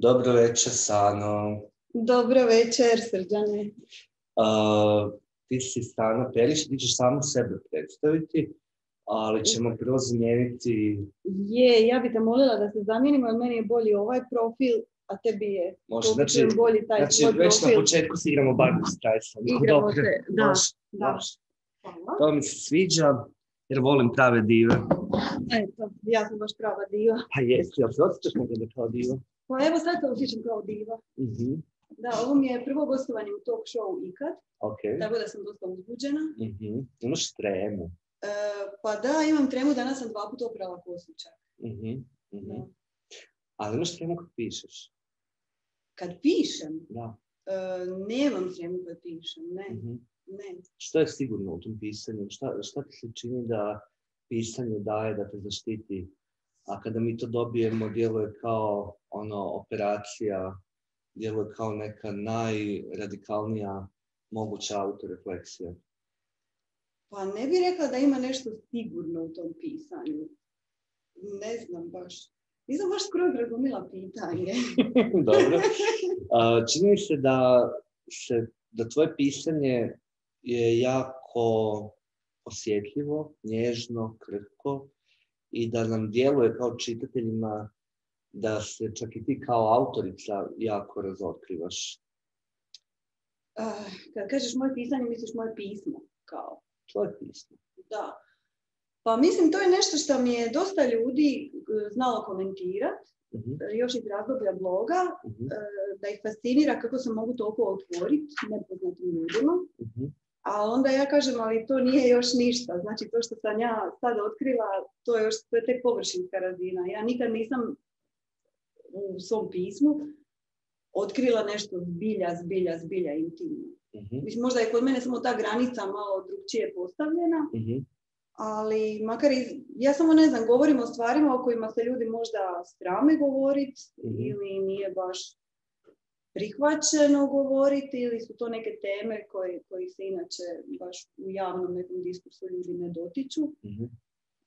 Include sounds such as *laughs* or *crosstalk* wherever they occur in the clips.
Dobro večer, Sano. Dobro večer, Srđane. Uh, ti si Sana Perić, ti ćeš samu sebe predstaviti, ali ćemo prvo zamijeniti... Je, ja bih te molila da se zamijenimo, jer meni je bolji ovaj profil, a tebi je Može, znači, bolji taj znači tvoj već na početku si igramo Barbie Streisand. Igramo Dobro, se, da, može, da. može. To mi se sviđa, jer volim prave dive. Eto, ja sam baš prava diva. Pa jesi, jel se osjećaš nekada kao diva? Pa evo sad se osjećam kao diva. Mhm, Da, ovo mi je prvo gostovanje u talk show ikad, ok. tako da sam dosta uzbuđena. Mhm, Imaš tremu. E, pa da, imam tremu, danas sam dva puta oprala kosu čak. Mhm, mhm. Da. Ali imaš tremu kad pišeš. Kad pišem, Da. e, nemam tremu kad pišem, ne, mhm. ne. Što je sigurno u tom pisanju? Šta, šta ti se čini da pisanje daje da te zaštiti? A kada mi to dobijemo, djeluje kao ono, operacija, djeluje kao neka najradikalnija moguća autorefleksija. Pa ne bih rekla da ima nešto sigurno u tom pisanju. Ne znam baš. Nisam baš skroz razumjela pitanje. *laughs* Dobro. *laughs* A, čini mi se da, se da tvoje pisanje je jako osjetljivo, nježno, krhko i da nam djeluje kao čitateljima da se čak i ti kao autorica jako razotkrivaš. Ah, kad kažeš moje pisanje, misliš moje pismo. Kao, Tvoje pismo. da. Pa mislim, to je nešto što mi je dosta ljudi eh, znalo komentirati, Mhm, još iz razdoblja bloga, mhm, eh, da ih fascinira kako se mogu toliko otvoriti nepoznatim ljudima. mhm, A onda ja kažem, ali to nije još ništa. Znači, to što sam ja sad otkrila, to je još to je tek površinska razina. Ja nikad nisam u svom pismu otkrila nešto zbilja, zbilja, zbilja intimno. Mislim, možda je kod mene samo ta granica malo drugčije postavljena, mhm, ali makar iz, ja samo ne znam, govorim o stvarima o kojima se ljudi možda strame govoriti Mhm. ili nije baš prihvaćeno govoriti ili su to neke teme koje, koji se inače baš u javnom nekom diskursu ljudi ne dotiču. mhm.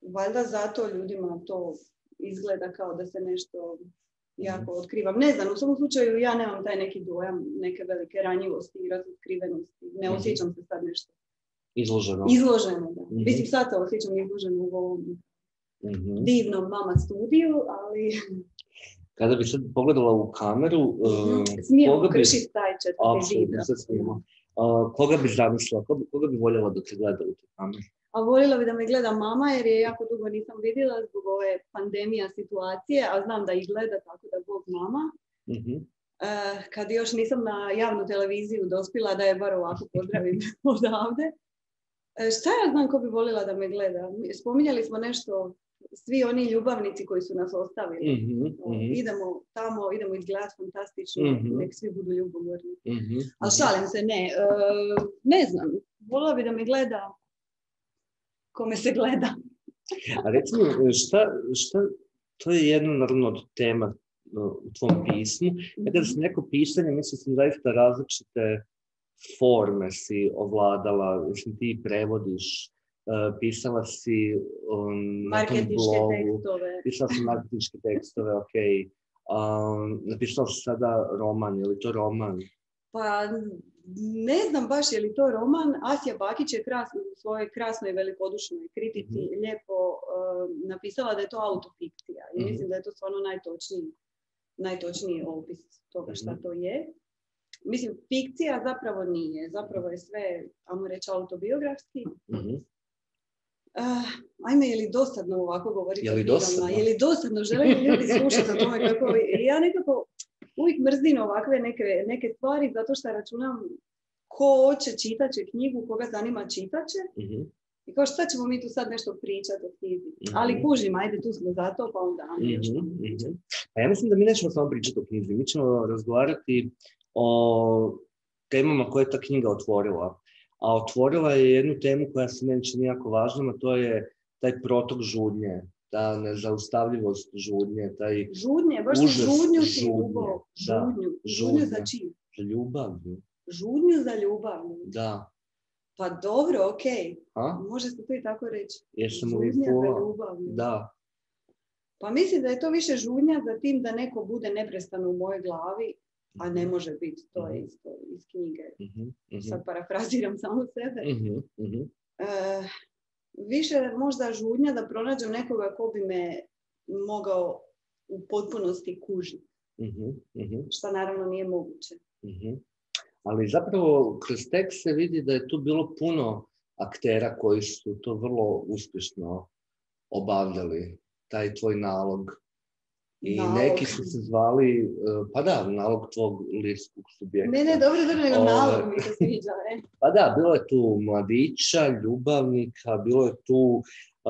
Valjda zato ljudima to izgleda kao da se nešto jako otkrivam. Ne znam, u svom slučaju ja nemam taj neki dojam neke velike ranjivosti i razotkrivenosti. Ne Mhm. osjećam se sad nešto Izloženo. izloženo. Da. Mhm. Mislim, sad se osjećam izloženo u ovom Mhm. divnom mama studiju, ali Kada bi sad pogledala u kameru, eh, smijemo koga bi- taj četvrti. A, koga bi zamislila, koga, koga bi voljela da te gleda u tu kameru? A voljela bi da me gleda mama jer je jako dugo nisam vidjela zbog ove pandemija situacije, a znam da ih gleda tako da Bog mama. Mhm. Eh, kad još nisam na javnu televiziju dospila da je bar ovako pozdravim *laughs* odavde. Šta ja znam ko bi voljela da me gleda? Spominjali smo nešto, svi oni ljubavnici koji su nas ostavili. Mhm, O, mhm, Idemo tamo, idemo izgledati fantastično, Mhm. nek svi budu ljubomorni. mhm, Ali mhm. šalim se, ne. e, ne znam, voljela bi da me gleda kome se gleda. A reci mi, šta, šta, to je jedna naravno od tema uh, u tvom pismu. Kada sam rekao pisanje, mislim sam zaista različite forme si ovladala, mislim ti prevodiš, pisala si um, na tom blogu, tekstove. pisala si marketinške tekstove, ok. Um, napisala si sada roman, je li to roman? Pa ne znam baš je li to roman. Asija Bakić je kras, u svojoj krasnoj velikodušnoj kritici lijepo e, napisala da je to autofikcija. I Mhm. mislim da je to stvarno najtočniji, najtočniji opis toga šta Mhm. to je. Mislim, fikcija zapravo nije. Zapravo je sve, ajmo reći, autobiografski. Mhm. Uh, ajme, je li dosadno ovako govoriti Je li dosadno? Je li dosadno? Žele li ljudi slušati o tome kako... Ja nekako uvijek mrzim ovakve neke, neke stvari zato što računam ko hoće čitat će knjigu, koga zanima čitat će. Mhm. I kao šta ćemo mi tu sad nešto pričati o knjizi? Mhm. Ali kužim, ajde tu smo zato, pa onda Mhm, pričati. mhm. A ja mislim da mi nećemo samo pričati o knjizi, mi ćemo razgovarati o temama koje je ta knjiga otvorila. A otvorila je jednu temu koja se meni čini jako važnom, a to je taj protok žudnje, ta nezaustavljivost žudnje, taj Žudnje, baš Užas žudnju si žudnje, ljubao. da, Žudnju. Žudnju za čim? ljubav. Žudnju za ljubav. Da. Pa dobro, okej. A? Može se to i tako reći. Jesam Žudnja za ljubav. Da. Pa mislim da je to više žudnja za tim da neko bude neprestano u mojoj glavi, a ne Mhm. može biti, to je isto iz knjige. Mhm, mhm, Sad parafraziram samo sebe. mhm, mhm, E, više možda žudnja da pronađem nekoga ko bi me mogao u potpunosti kužiti, mhm, mhm, što naravno nije moguće. mhm. Ali zapravo kroz tekst se vidi da je tu bilo puno aktera koji su to vrlo uspješno obavljali, taj tvoj nalog. I Nalog. neki su se zvali, e, pa da, nalog tvog lirskog subjekta. Ne, ne, dobro, dobro, nego nalog mi se sviđa. E. *laughs* Pa da, bilo je tu mladića, ljubavnika, bilo je tu e,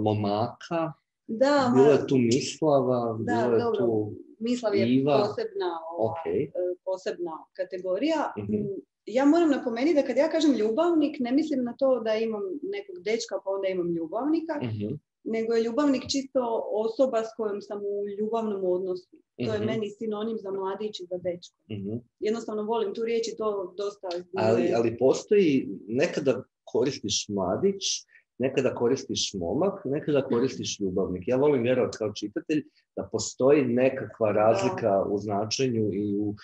momaka, Da, bilo je tu mislava, Da, bilo je dobro. tu... Mislav je Iva. posebna, ova, Ok. e, posebna kategorija. Mhm. Mm, Ja moram napomenuti da kad ja kažem ljubavnik, ne mislim na to da imam nekog dečka pa onda imam ljubavnika, Mhm, nego je ljubavnik čisto osoba s kojom sam u ljubavnom odnosu. To je mhm, meni sinonim za mladić i za dečko. mhm. Jednostavno volim tu riječ i to dosta Ali, ali postoji, nekada koristiš mladić, nekada koristiš momak, nekada koristiš ljubavnik. Ja volim vjerovati kao čitatelj da postoji nekakva razlika u značenju i u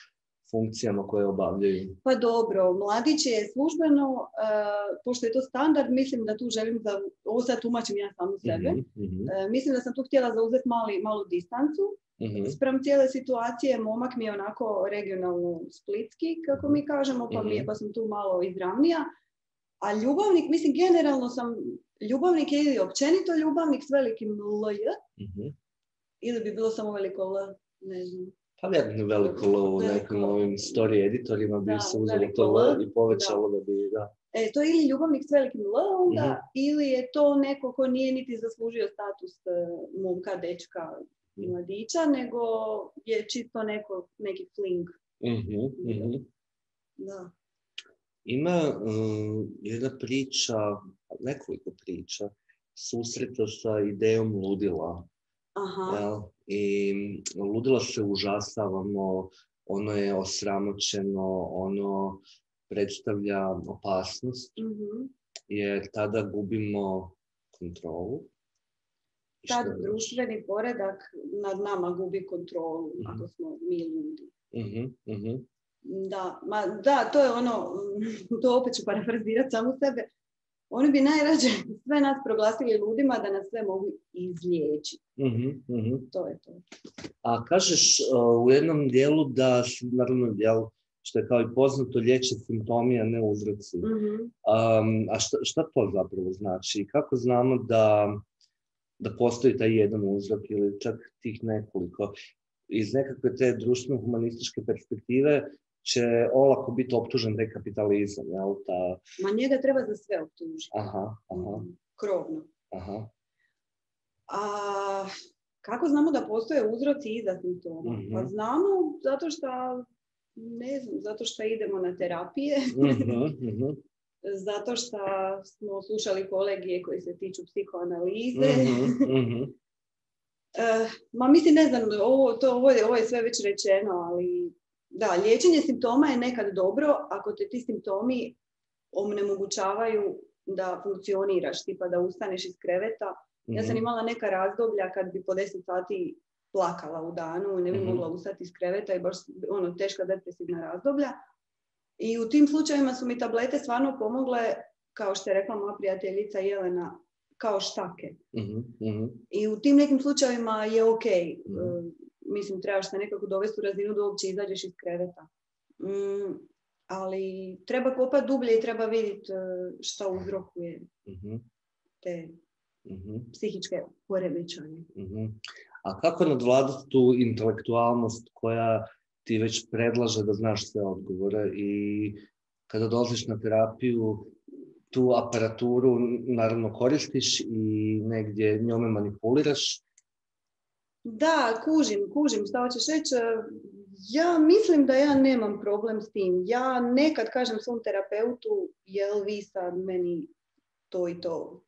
funkcijama koje obavljaju. Pa dobro, mladić je službeno, e, pošto je to standard, mislim da tu želim da, ovo sad tumačim ja samu sebe, Mhm, mhm, E, mislim da sam tu htjela zauzeti mali, malu distancu. mhm, Sprem cijele situacije, momak mi je onako regionalno splitski, kako mi kažemo, pa, mi je, Mhm. pa sam tu malo izravnija. A ljubavnik, mislim, generalno sam, ljubavnik je ili općenito ljubavnik s velikim L, mhm. ili bi bilo samo veliko L, ne znam. Pa vjerojatno veliko L u Veliko nekim ovim story editorima bi Da, se uzelo to L i povećalo da bi, da. E, to je ili ljubavnik s velikim L onda, Mhm. ili je to neko ko nije niti zaslužio status e, momka, dečka, Mhm. mladića, nego je čisto neko, neki fling. Mhm, mhm. Da. Ima um, jedna priča, nekoliko priča, susreta sa idejom ludila. Aha. I ludila se užasavamo, ono je osramoćeno, ono predstavlja opasnost, Mhm. jer tada gubimo kontrolu. Tad društveni poredak nad nama gubi kontrolu, Mhm. ako smo mi ljudi. Mhm, mhm, Da, ma, da, to je ono, *laughs* to opet ću parafrazirati samu sebe. Oni bi najrađe *laughs* sve nas proglasili ludima da nas sve mogu izliječiti. mhm, mhm. To je to. A kažeš uh, u jednom dijelu da, naravno, jel, što je kao i poznato, liječe simptomi, a ne uzroci. Mhm. Um, a šta, šta to zapravo znači? Kako znamo da, da postoji taj jedan uzrok ili čak tih nekoliko? Iz nekakve te društveno-humanističke perspektive će olako biti optužen taj kapitalizam, jel? Ta, Ma njega treba za sve optužiti. aha, aha, Mhm. Krovno. aha. A kako znamo da postoje uzroci iza simptoma? Mhm. Pa znamo zato što, ne znam, zato što idemo na terapije, Mhm, *laughs* mhm, zato što smo slušali kolegije koji se tiču psihoanalize. mhm, mhm. *laughs* Eh, ma mislim, ne znam, ovo, to, ovo, je, ovo je sve već rečeno, ali da, liječenje simptoma je nekad dobro ako te ti simptomi onemogućavaju da funkcioniraš, tipa da ustaneš iz kreveta. Ja sam Mhm. imala neka razdoblja kad bi po 10 sati plakala u danu i ne bi Mhm. mogla ustati iz kreveta i baš ono, teška depresivna razdoblja. I u tim slučajevima su mi tablete stvarno pomogle, kao što je rekla moja prijateljica Jelena, kao štake. Mhm, mhm. I u tim nekim slučajevima je ok. Mislim, trebaš se nekako dovesti u razinu da uopće izađeš iz kreveta. Mm, ali treba kopati dublje i treba vidjeti šta uzrokuje Mhm, te mhm. psihičke poremećaje. Mhm. A kako nadvladati tu intelektualnost koja ti već predlaže da znaš sve odgovore i kada dolaziš na terapiju tu aparaturu naravno koristiš i negdje njome manipuliraš. Da, kužim, kužim, šta hoćeš reći. E, Ja mislim da ja nemam problem s tim. Ja nekad kažem svom terapeutu, jel vi sad meni to i to.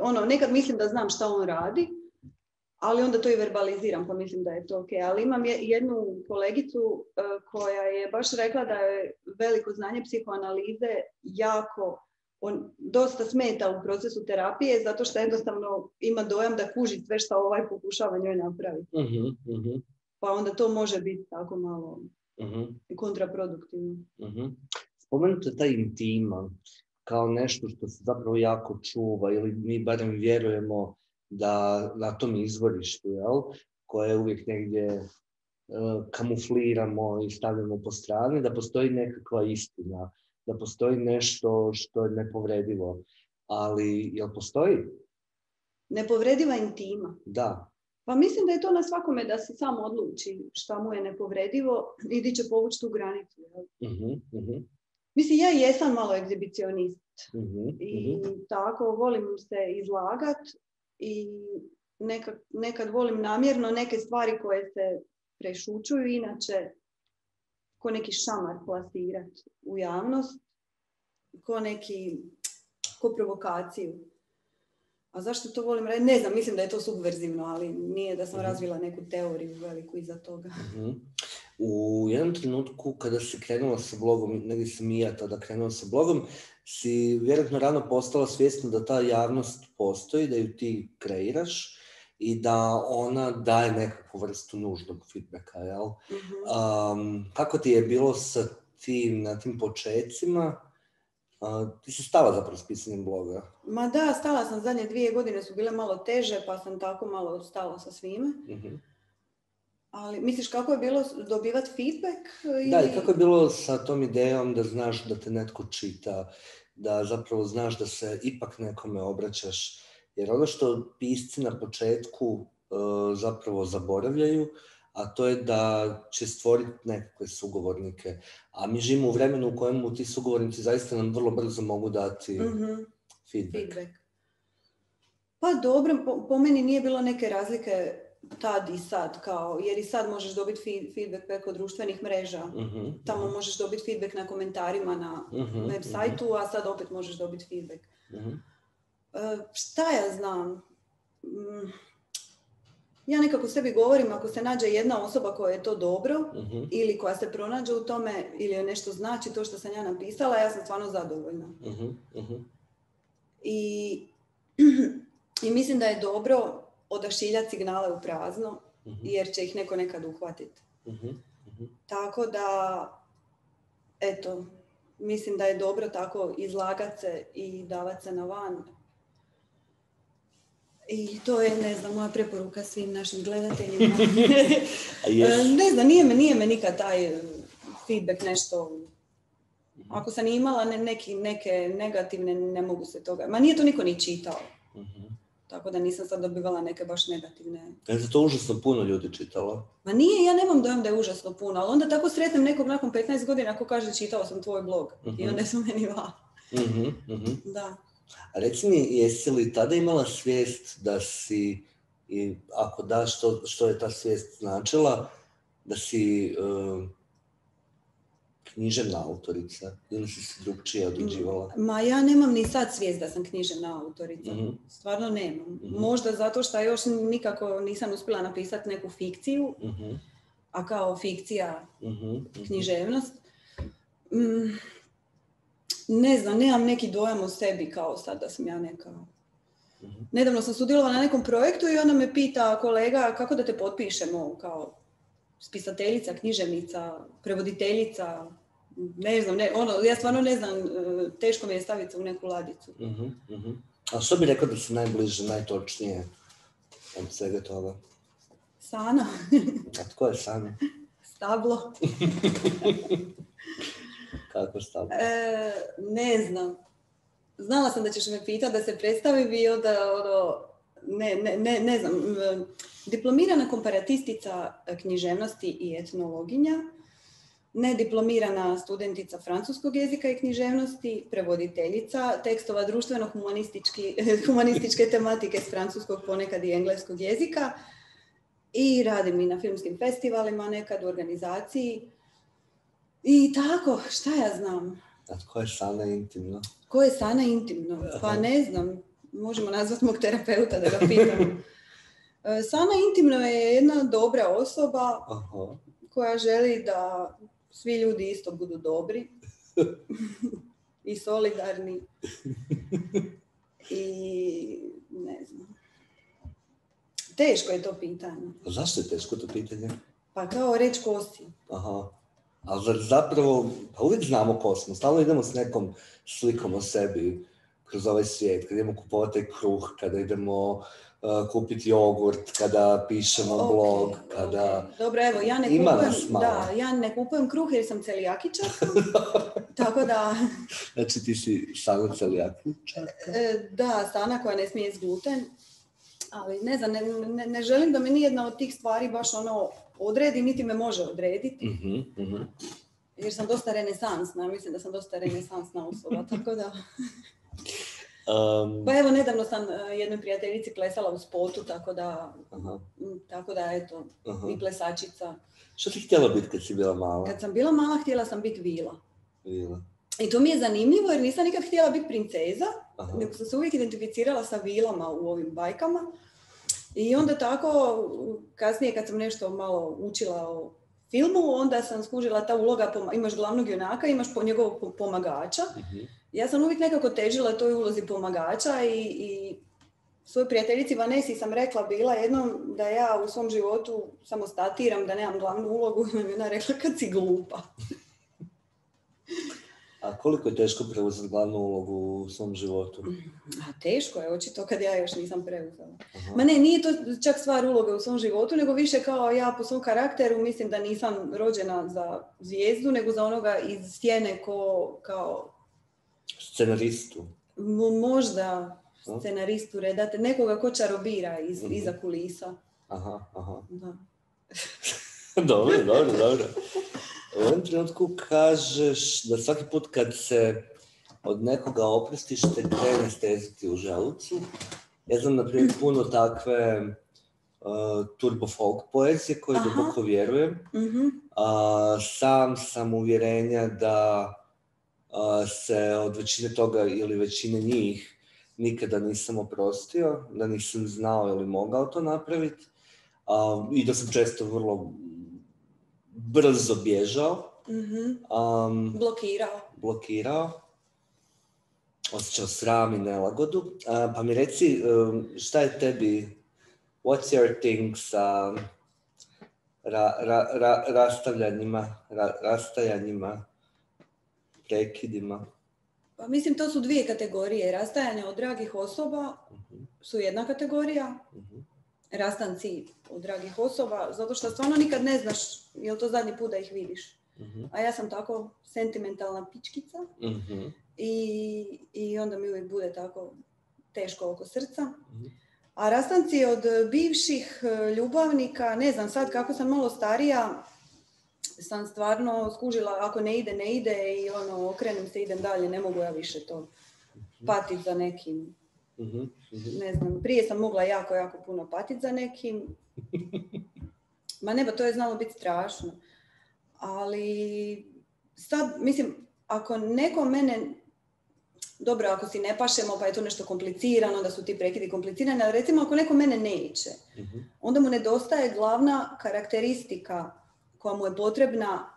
Ono, nekad mislim da znam šta on radi, ali onda to i verbaliziram, pa mislim da je to ok. Ali imam je- jednu kolegicu e, koja je baš rekla da je veliko znanje psihoanalize jako on dosta smeta u procesu terapije zato što jednostavno ima dojam da kuži sve što ovaj pokušava njoj napraviti. Mhm, mhm, Pa onda to može biti tako malo mhm, kontraproduktivno. mhm. Spomenuta je ta intima kao nešto što se zapravo jako čuva ili mi barem vjerujemo da na tom izvorištu, jel? koje uvijek negdje e, kamufliramo i stavljamo po strani, da postoji nekakva istina, da postoji nešto što je nepovredivo. Ali, jel postoji? Nepovrediva intima. Da. Pa mislim da je to na svakome da se sam odluči šta mu je nepovredivo i di će povući tu granicu. Mhm, mhm, Mislim, ja jesam malo egzibicionist mhm, i tako volim se izlagat i nekad, nekad volim namjerno neke stvari koje se prešućuju inače ko neki šamar plasirat u javnost, ko neki, ko provokaciju. A zašto to volim raditi? Ne znam, mislim da je to subverzivno, ali nije da sam Mhm. razvila neku teoriju veliku iza toga. Mhm. U jednom trenutku kada si krenula sa blogom, negdje sam i ja tada krenula sa blogom, si vjerojatno rano postala svjesna da ta javnost postoji, da ju ti kreiraš i da ona daje nekakvu vrstu nužnog feedbacka, jel? Mhm. Um, kako ti je bilo sa tim, na tim počecima? Uh, ti si stala zapravo s pisanjem bloga. Ma da, stala sam zadnje dvije godine su bile malo teže, pa sam tako malo stala sa svime. Mhm. Ali misliš kako je bilo dobivati feedback? Da, i ili- kako je bilo sa tom idejom da znaš da te netko čita, da zapravo znaš da se ipak nekome obraćaš. Jer ono što pisci na početku e, zapravo zaboravljaju, a to je da će stvoriti nekakve sugovornike. A mi živimo u vremenu u kojemu ti sugovornici zaista nam vrlo brzo mogu dati Mhm, feedback. feedback. Pa dobro, po, po meni nije bilo neke razlike tad i sad, kao, jer i sad možeš dobiti fe- feedback preko društvenih mreža. Mhm, Tamo možeš dobiti feedback na komentarima na mhm, web sajtu, a sad opet možeš dobiti feedback. E, šta ja znam? Mm, Ja nekako sebi govorim, ako se nađe jedna osoba koja je to dobro, mhm, ili koja se pronađe u tome, ili joj nešto znači to što sam ja napisala, ja sam stvarno zadovoljna. mhm, I, *clears throat* I mislim da je dobro odašiljati signale u prazno, jer će ih neko nekad uhvatiti. Tako da, eto, mislim da je dobro tako izlagat se i davat se na van. I to je, ne znam, moja preporuka svim našim gledateljima. *laughs* A jes- E, ne znam, nije me, nije me nikad taj e, feedback nešto... Ako sam imala ne- neki, neke negativne, ne mogu se toga... Ma nije to niko ni čitao. mhm. Tako da nisam sad dobivala neke baš negativne... Ja sam to užasno puno ljudi čitalo. Ma nije, ja nemam dojam da je užasno puno, ali onda tako sretnem nekog nakon 15 godina ako kaže čitao sam tvoj blog. I Mhm. onda su meni va. *laughs* Mhm, mhm. Da. A reci mi, jesi li tada imala svijest da si, i ako da, što, što je ta svijest značila, da si uh, književna autorica ili si se drugčije određivala? Ma ja nemam ni sad svijest da sam književna autorica. Mhm. Stvarno nemam. Mhm. Možda zato što još nikako nisam uspjela napisati neku fikciju, Mhm, a kao fikcija mhm, mhm. književnost. Mm, ne znam, nemam neki dojam o sebi kao sad da sam ja neka... Mhm. Nedavno sam sudjelovala na nekom projektu i onda me pita kolega kako da te potpišemo kao spisateljica, književnica, prevoditeljica, ne znam, ne, ono, ja stvarno ne znam, e, teško mi je staviti se u neku ladicu. Mhm. A što bi rekao da si najbliže, najtočnije od svega toga? Sana, A tko je Sanja? *laughs* stablo, *laughs* Kako stav? e, ne znam. Znala sam da ćeš me pitati da se predstavim i onda ono, ne, ne, ne, ne znam. Diplomirana komparatistica književnosti i etnologinja, nediplomirana studentica francuskog jezika i književnosti, prevoditeljica tekstova društveno-humanističke *laughs* tematike s francuskog, ponekad i engleskog jezika i radim i na filmskim festivalima, nekad u organizaciji. I tako, šta ja znam? A tko je Sana intimno? Ko je Sana intimno? Pa ne znam, možemo nazvati mog terapeuta da ga pitam. *laughs* E, Sana intimno je jedna dobra osoba i solidarni. I ne znam. Teško je to pitanje. A zašto je teško to pitanje? Pa kao reći ko si. Aha. Ali zapravo, pa uvijek znamo ko smo, stalno idemo s nekom slikom o sebi kroz ovaj svijet, kad idemo kupovati kruh, kada idemo uh, kupiti jogurt, kada pišemo blog, kada... Dobro, evo, ja ne Ima kupujem, da, ja ne kupujem kruh jer sam celijakiča, *laughs* tako da, Znači ti si samo celijakičarka? e, da, stana koja ne smije jest gluten, ali ne znam, ne, ne, ne želim da me nijedna od tih stvari baš ono odredi, niti me može odrediti, Mhm, mhm. jer sam dosta renesansna, mislim da sam dosta renesansna osoba, *laughs* tako da... Um, Pa evo, nedavno sam e, jednoj prijateljici plesala u spotu, tako da, aha, tako da eto, aha. i plesačica. Što ti htjela biti kad si bila mala? Kad sam bila mala, htjela sam biti vila. Bila. I to mi je zanimljivo jer nisam nikad htjela biti princeza, Aha. nego sam se uvijek identificirala sa vilama u ovim bajkama. I onda tako, kasnije kad sam nešto malo učila o filmu, onda sam skužila ta uloga, imaš glavnog junaka, imaš po njegovog po- pomagača. Mhm. Ja sam uvijek nekako težila toj ulozi pomagača i, i svojoj prijateljici Vanesi sam rekla bila jednom da ja u svom životu samo statiram, da nemam glavnu ulogu i *laughs* ona rekla kad si glupa. *laughs* A koliko je teško preuzeti glavnu ulogu u svom životu? A teško je, očito kad ja još nisam preuzela. Aha. Ma ne, nije to čak stvar uloge u svom životu, nego više kao ja po svom karakteru mislim da nisam rođena za zvijezdu, nego za onoga iz stjene ko, kao Scenaristu. mo- možda scenaristu redate, nekoga ko čarobira iz, Mhm. iza kulisa. Aha, aha. Da. *laughs* dobro, dobro, dobro. *laughs* U ovom trenutku kažeš da svaki put kad se od nekoga oprostiš te krene steziti u želucu. Ja znam, na primjer, puno takve uh, turbo folk poezije koje Aha. duboko vjerujem. A, sam sam uvjerenja da se od većine toga ili većine njih nikada nisam oprostio, da nisam znao ili mogao to napraviti i da sam često vrlo brzo bježao, Mhm. am, Blokirao. blokirao, osjećao sram i nelagodu. A, pa mi reci, um, šta je tebi, what's your thing sa ra, ra, ra, rastavljanjima, ra, rastajanjima, prekidima? Pa mislim, to su dvije kategorije. Rastajanje od dragih osoba Mhm, su jedna kategorija, mhm, rastanci od dragih osoba, zato što stvarno nikad ne znaš je li to zadnji put da ih vidiš. mhm, A ja sam tako sentimentalna pičkica mhm, i, i onda mi uvijek bude tako teško oko srca. mhm. A rastanci od bivših e, ljubavnika, ne znam, sad kako sam malo starija, sam stvarno skužila ako ne ide, ne ide i ono, okrenem se, idem dalje, ne mogu ja više to patiti za nekim. Mhm. Ne znam, prije sam mogla jako, jako puno patiti za nekim. *laughs* Ma ne, pa to je znalo biti strašno. Ali sad, mislim, ako neko mene, dobro, ako si ne pašemo pa je to nešto komplicirano, da su ti prekidi komplicirani, ali recimo ako neko mene neće, Mhm, onda mu nedostaje glavna karakteristika koja mu je potrebna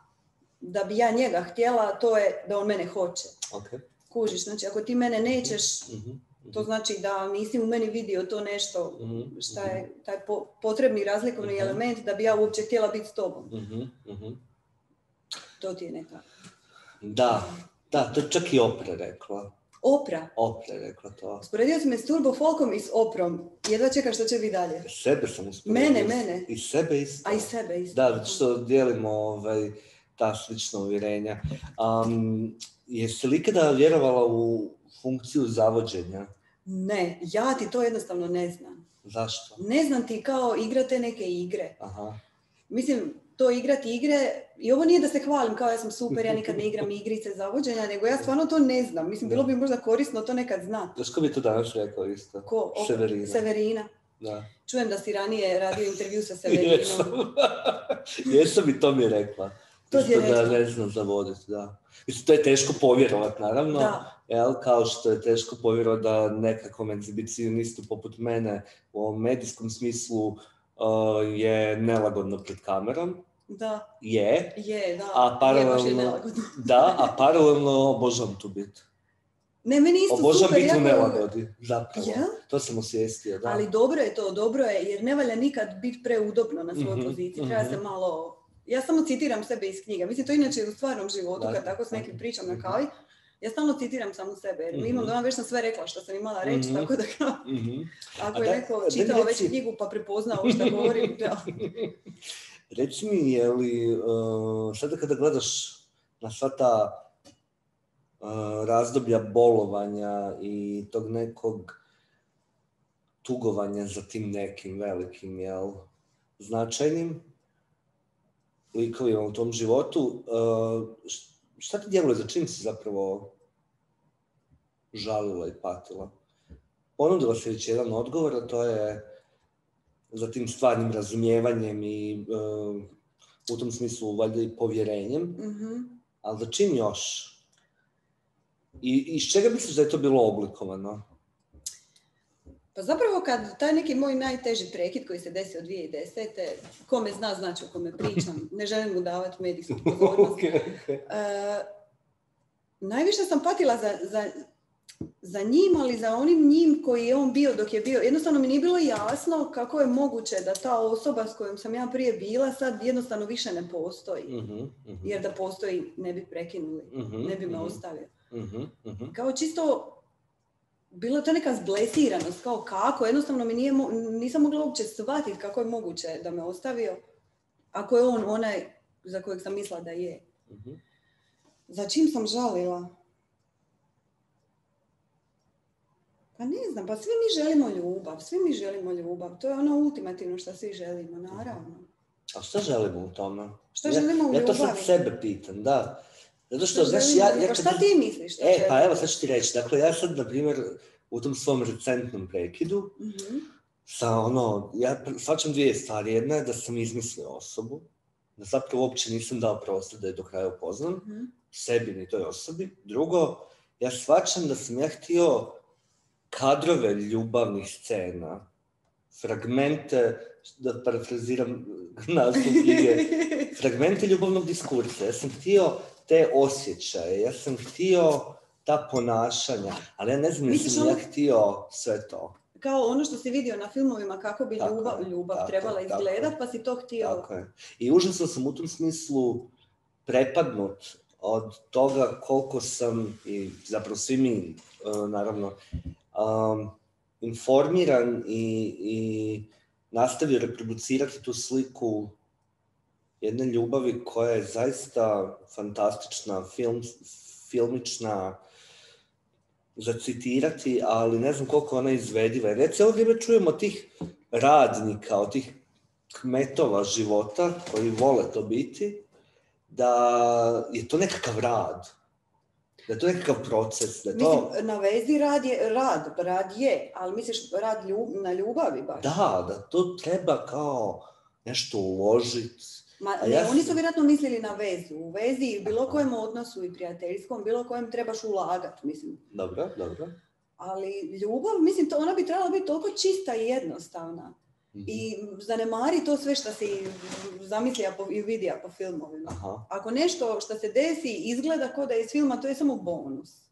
da bi ja njega htjela, to je da on mene hoće. Ok. Kužiš, znači ako ti mene nećeš, Mhm, to znači da nisi u meni vidio to nešto mhm, šta je taj po- potrebni razlikovni Mhm. element da bi ja uopće htjela biti s tobom. mhm, mhm. To ti je neka Da, da, to čak i Opra rekla. opra. Opra rekla to. Usporedio si me s Turbo Folkom i s oprom. Jedva čekam što će biti dalje. Sebe sam usporedio. Mene, mene. I sebe isto. A i sebe isto. Da, što dijelimo ovaj, ta slična uvjerenja. Um, jesi li ikada vjerovala u funkciju zavođenja? Ne, ja ti to jednostavno ne znam. Zašto? Ne znam ti kao igrate neke igre. Aha. Mislim, to igrati igre, i ovo nije da se hvalim kao ja sam super, ja nikad ne igram *laughs* igrice zavođenja, nego ja stvarno to ne znam. Mislim, bilo bi možda korisno to nekad znati. Znaš ko bi to danas rekao isto? Ko? O- Severina. Severina. Da. Čujem da si ranije radio intervju sa *laughs* Severinom. Jesam. *laughs* Jesam i to mi je rekla. To je Isto da ne znam zavoditi, da. Mislim, to je teško povjerovat, naravno. Da, Jel, kao što je teško povjerovati da nekakvom egzibicionistu poput mene u ovom medijskom smislu uh, je nelagodno pred kamerom. da, Je, je, da. A je je paralelno- nelagodno. *laughs* da, a paralelno obožavam tu biti. Ne, meni isto Obožavam super, biti u nelagodi, zapravo. Jel? To sam osvijestio, da. Ali dobro je to, dobro je, jer ne valja nikad biti preudobno na svojoj Mhm, poziciji. Treba se mhm. malo... Ja samo citiram sebe iz knjiga. Mislim, to inače u stvarnom životu, kad tako s nekim pričam na Mhm. kavi, ja stalno citiram samu sebe. Jer Mhm. imam doma, već sam sve rekla što sam imala reći, Mhm. tako da Mhm. *laughs* ako je neko čitao već knjigu pa prepoznao što govorim, *laughs* da. Reci mi, je li, uh, sada kada gledaš na sva ta uh, razdoblja bolovanja i tog nekog tugovanja za tim nekim velikim, jel, značajnim likovima u tom životu, uh, š- šta ti djeluje, za čim si zapravo žalila i patila? Ponudila se već jedan odgovor, a to je za tim stvarnim razumijevanjem i uh, u tom smislu valjda i povjerenjem, Mhm. ali za čim još? I iz čega misliš da je to bilo oblikovano? Pa zapravo kad taj neki moj najteži prekid koji se desio 2010. Ko me zna, znači o kome pričam. *laughs* Ne želim mu davati medijsku *laughs* pozornost. E, najviše sam patila za, za, za njim, ali za onim njim koji je on bio dok je bio. Jednostavno mi nije bilo jasno kako je moguće da ta osoba s kojom sam ja prije bila sad jednostavno više ne postoji. Mhm, Jer da postoji ne bi prekinuli, mhm, ne bi me ostavio. Kao čisto, bila je to neka zblesiranost, kao kako, jednostavno mi nije, nisam mogla uopće shvatiti kako je moguće da me ostavio, ako je on onaj za kojeg sam mislila da je. mhm. Za čim sam žalila? Pa ne znam, pa svi mi želimo ljubav, svi mi želimo ljubav. To je ono ultimativno što svi želimo, naravno. A šta želimo u tome? Što ja, želimo u Ja to sad ljubavi? sebe pitam, da. Zato što, znaš, ja, ja ljubavi? kad- Šta ti misliš? E, pa evo sad ću ti reći. Dakle, ja sad, na primjer, u tom svom recentnom prekidu, Mhm, sa ono, ja svačam dvije stvari. Jedna je da sam izmislio osobu, da zapravo uopće nisam dao prostor da je do kraja upoznam, mhm. sebi ni toj osobi. Drugo, ja shvaćam da sam ja htio kadrove ljubavnih scena, fragmente, da parafraziram *laughs* knjige, *laughs* fragmente ljubavnog diskursa. Ja sam htio te osjećaje, ja sam htio ta ponašanja, ali ja ne znam jesam ja ono- htio sve to. Kao ono što si vidio na filmovima kako bi Tako ljubav, je, ljubav tako trebala je, tako izgledat, je. pa si to htio. Tako je. I užasno sam u tom smislu prepadnut od toga koliko sam, i zapravo svi mi, uh, naravno, um, informiran i, i nastavio reproducirati tu sliku jedne ljubavi koja je zaista fantastična, film, filmična, za citirati, ali ne znam koliko ona izvediva. Jer ja cijelo vrijeme čujem od tih radnika, od tih kmetova života koji vole to biti, da je to nekakav rad. Da je to nekakav proces. Da je to... Mislim, na vezi rad je, rad, rad je, ali misliš rad ljub- na ljubavi baš? Da, da to treba kao nešto uložiti. Ma, ne, ja oni su vjerojatno mislili na vezu. U vezi i bilo kojem odnosu i prijateljskom, bilo kojem trebaš ulagat, mislim. Dobro, dobro. Ali ljubav, mislim, to, ona bi trebala biti toliko čista i jednostavna. Mhm. I zanemari to sve što si zamislija po, i vidija po filmovima. Aha, Ako nešto što se desi izgleda kao da je iz filma, to je samo bonus.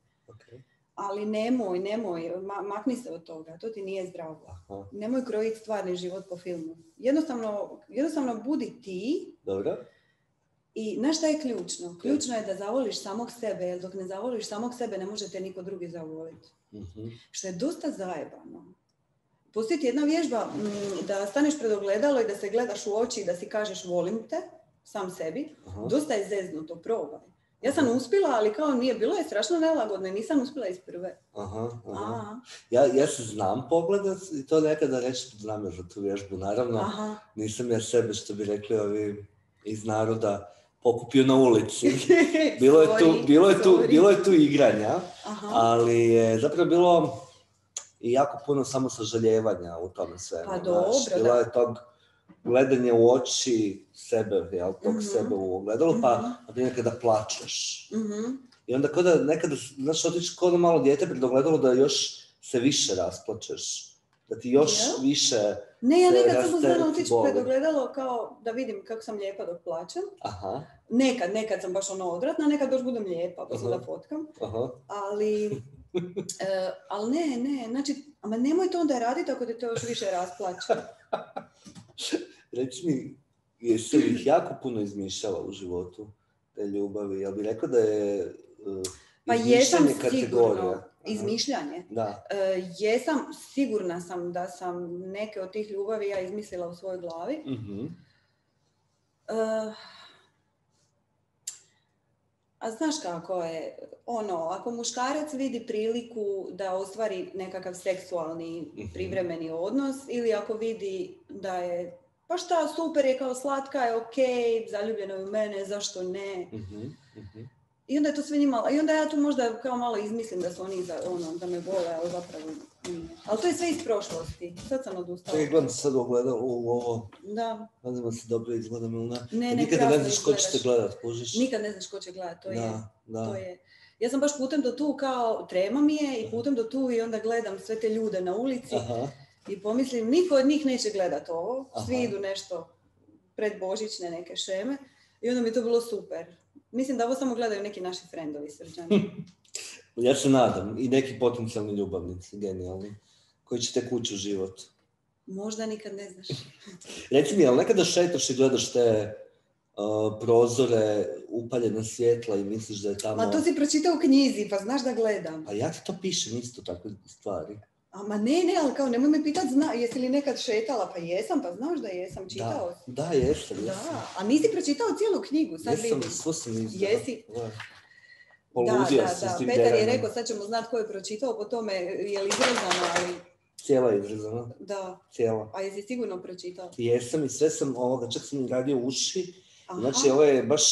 Ali nemoj, nemoj, ma- makni se od toga, to ti nije zdravo. Aha, Nemoj krojiti stvarni život po filmu. Jednostavno, jednostavno budi ti dobro. i znaš šta je ključno? Ključno je da zavoliš samog sebe, jer dok ne zavoliš samog sebe ne možete niko drugi zavoliti. Mhm. Što je dosta zajebano. Postoji ti jedna vježba mm, da staneš pred ogledalo i da se gledaš u oči i da si kažeš volim te, sam sebi. Aha. Dosta je zeznuto, probaj. Ja sam uspjela, ali kao nije, bilo je strašno nelagodno i nisam uspjela iz prve. Aha, aha. Ja, ja se znam pogledat i to nekada reći znam ja za tu vježbu. Naravno, aha. nisam ja sebe, što bi rekli ovi iz naroda, pokupio na ulici. *laughs* Bilo je tu, bilo je tu, bilo je tu igranja, Aha. ali je zapravo bilo i jako puno samo sažaljevanja u tome svemu. Pa znaš. dobro, Bilo da. je tog gledanja u oči sebe, jel, tog Mhm. sebe u ogledalu, pa Mhm. na primjer kada plačeš. Mhm. I onda kada nekada, znaš, kao ono malo dijete pred ogledalo da još se više rasplačeš. Da ti još Jel? više, Ne, ja nekad samo znam otići pred ogledalo kao da vidim kako sam lijepa dok plaćam. aha, Nekad, nekad sam baš ono odvratna, nekad baš budem lijepa pa se da fotkam. aha, Ali *laughs* E, ali ne, ne, znači, ama nemoj to onda raditi ako te to još više rasplaće. *laughs* *laughs* Reci mi, jesi li ih jako puno izmišljala u životu, te ljubavi? Jel bi rekao da je uh, Pa jesam kategorija? sigurno, izmišljanje. Da. E, jesam, sigurna sam da sam neke od tih ljubavi ja izmislila u svojoj glavi. Mhm. E, a znaš kako je, ono, ako muškarac vidi priliku da ostvari nekakav seksualni Mhm. privremeni odnos ili ako vidi da je, pa šta, super je kao slatka je, ok, zaljubljeno je u mene, zašto ne? Mhm. I onda je to sve njima, i onda ja tu možda kao malo izmislim da su oni za, ono, da me vole, ali zapravo. Ali to je sve iz prošlosti. Sad sam odustala. Čekaj, gledam se sad ogledalo u ovo. Da, da se dobro izgledam ili ne. ne, ne, Nikada ne znaš ko će te gledat, kužiš? Nikad ne znaš ko će gledati, to je. Da, da. To je. Ja sam baš putem do tu kao trema mi je i putem do tu i onda gledam sve te ljude na ulici Aha. i pomislim niko od njih neće gledat ovo. Svi Aha. idu nešto pred božićne neke šeme i onda mi je to bilo super. Mislim da ovo samo gledaju neki naši frendovi srđani. *laughs* Ja se nadam. I neki potencijalni ljubavnici, genijalni. Koji će tek ući u život. Možda nikad ne znaš. *laughs* Reci mi, jel nekada šetaš i gledaš te uh, prozore, upaljena svjetla i misliš da je tamo... Ma to si pročitao u knjizi, pa znaš da gledam. Pa ja ti to pišem isto takve stvari. A ma ne, ne, ali kao nemoj me pitat, zna, jesi li nekad šetala? Pa jesam, pa znaš da jesam, čitao si. Da, da, jesam, Da, jesam. a nisi pročitao cijelu knjigu, sad Jesam, vidim. svo sam izdao. Jesi? Da. Da, da, da. s tim Petar je rekao, sad ćemo znat ko je pročitao po tome, je li izrezano, ali Cijela je izrezana, da. cijela. A jesi sigurno pročitao? Jesam i sve sam ovoga, čak sam radio uši. Aha. Znači, ovo je baš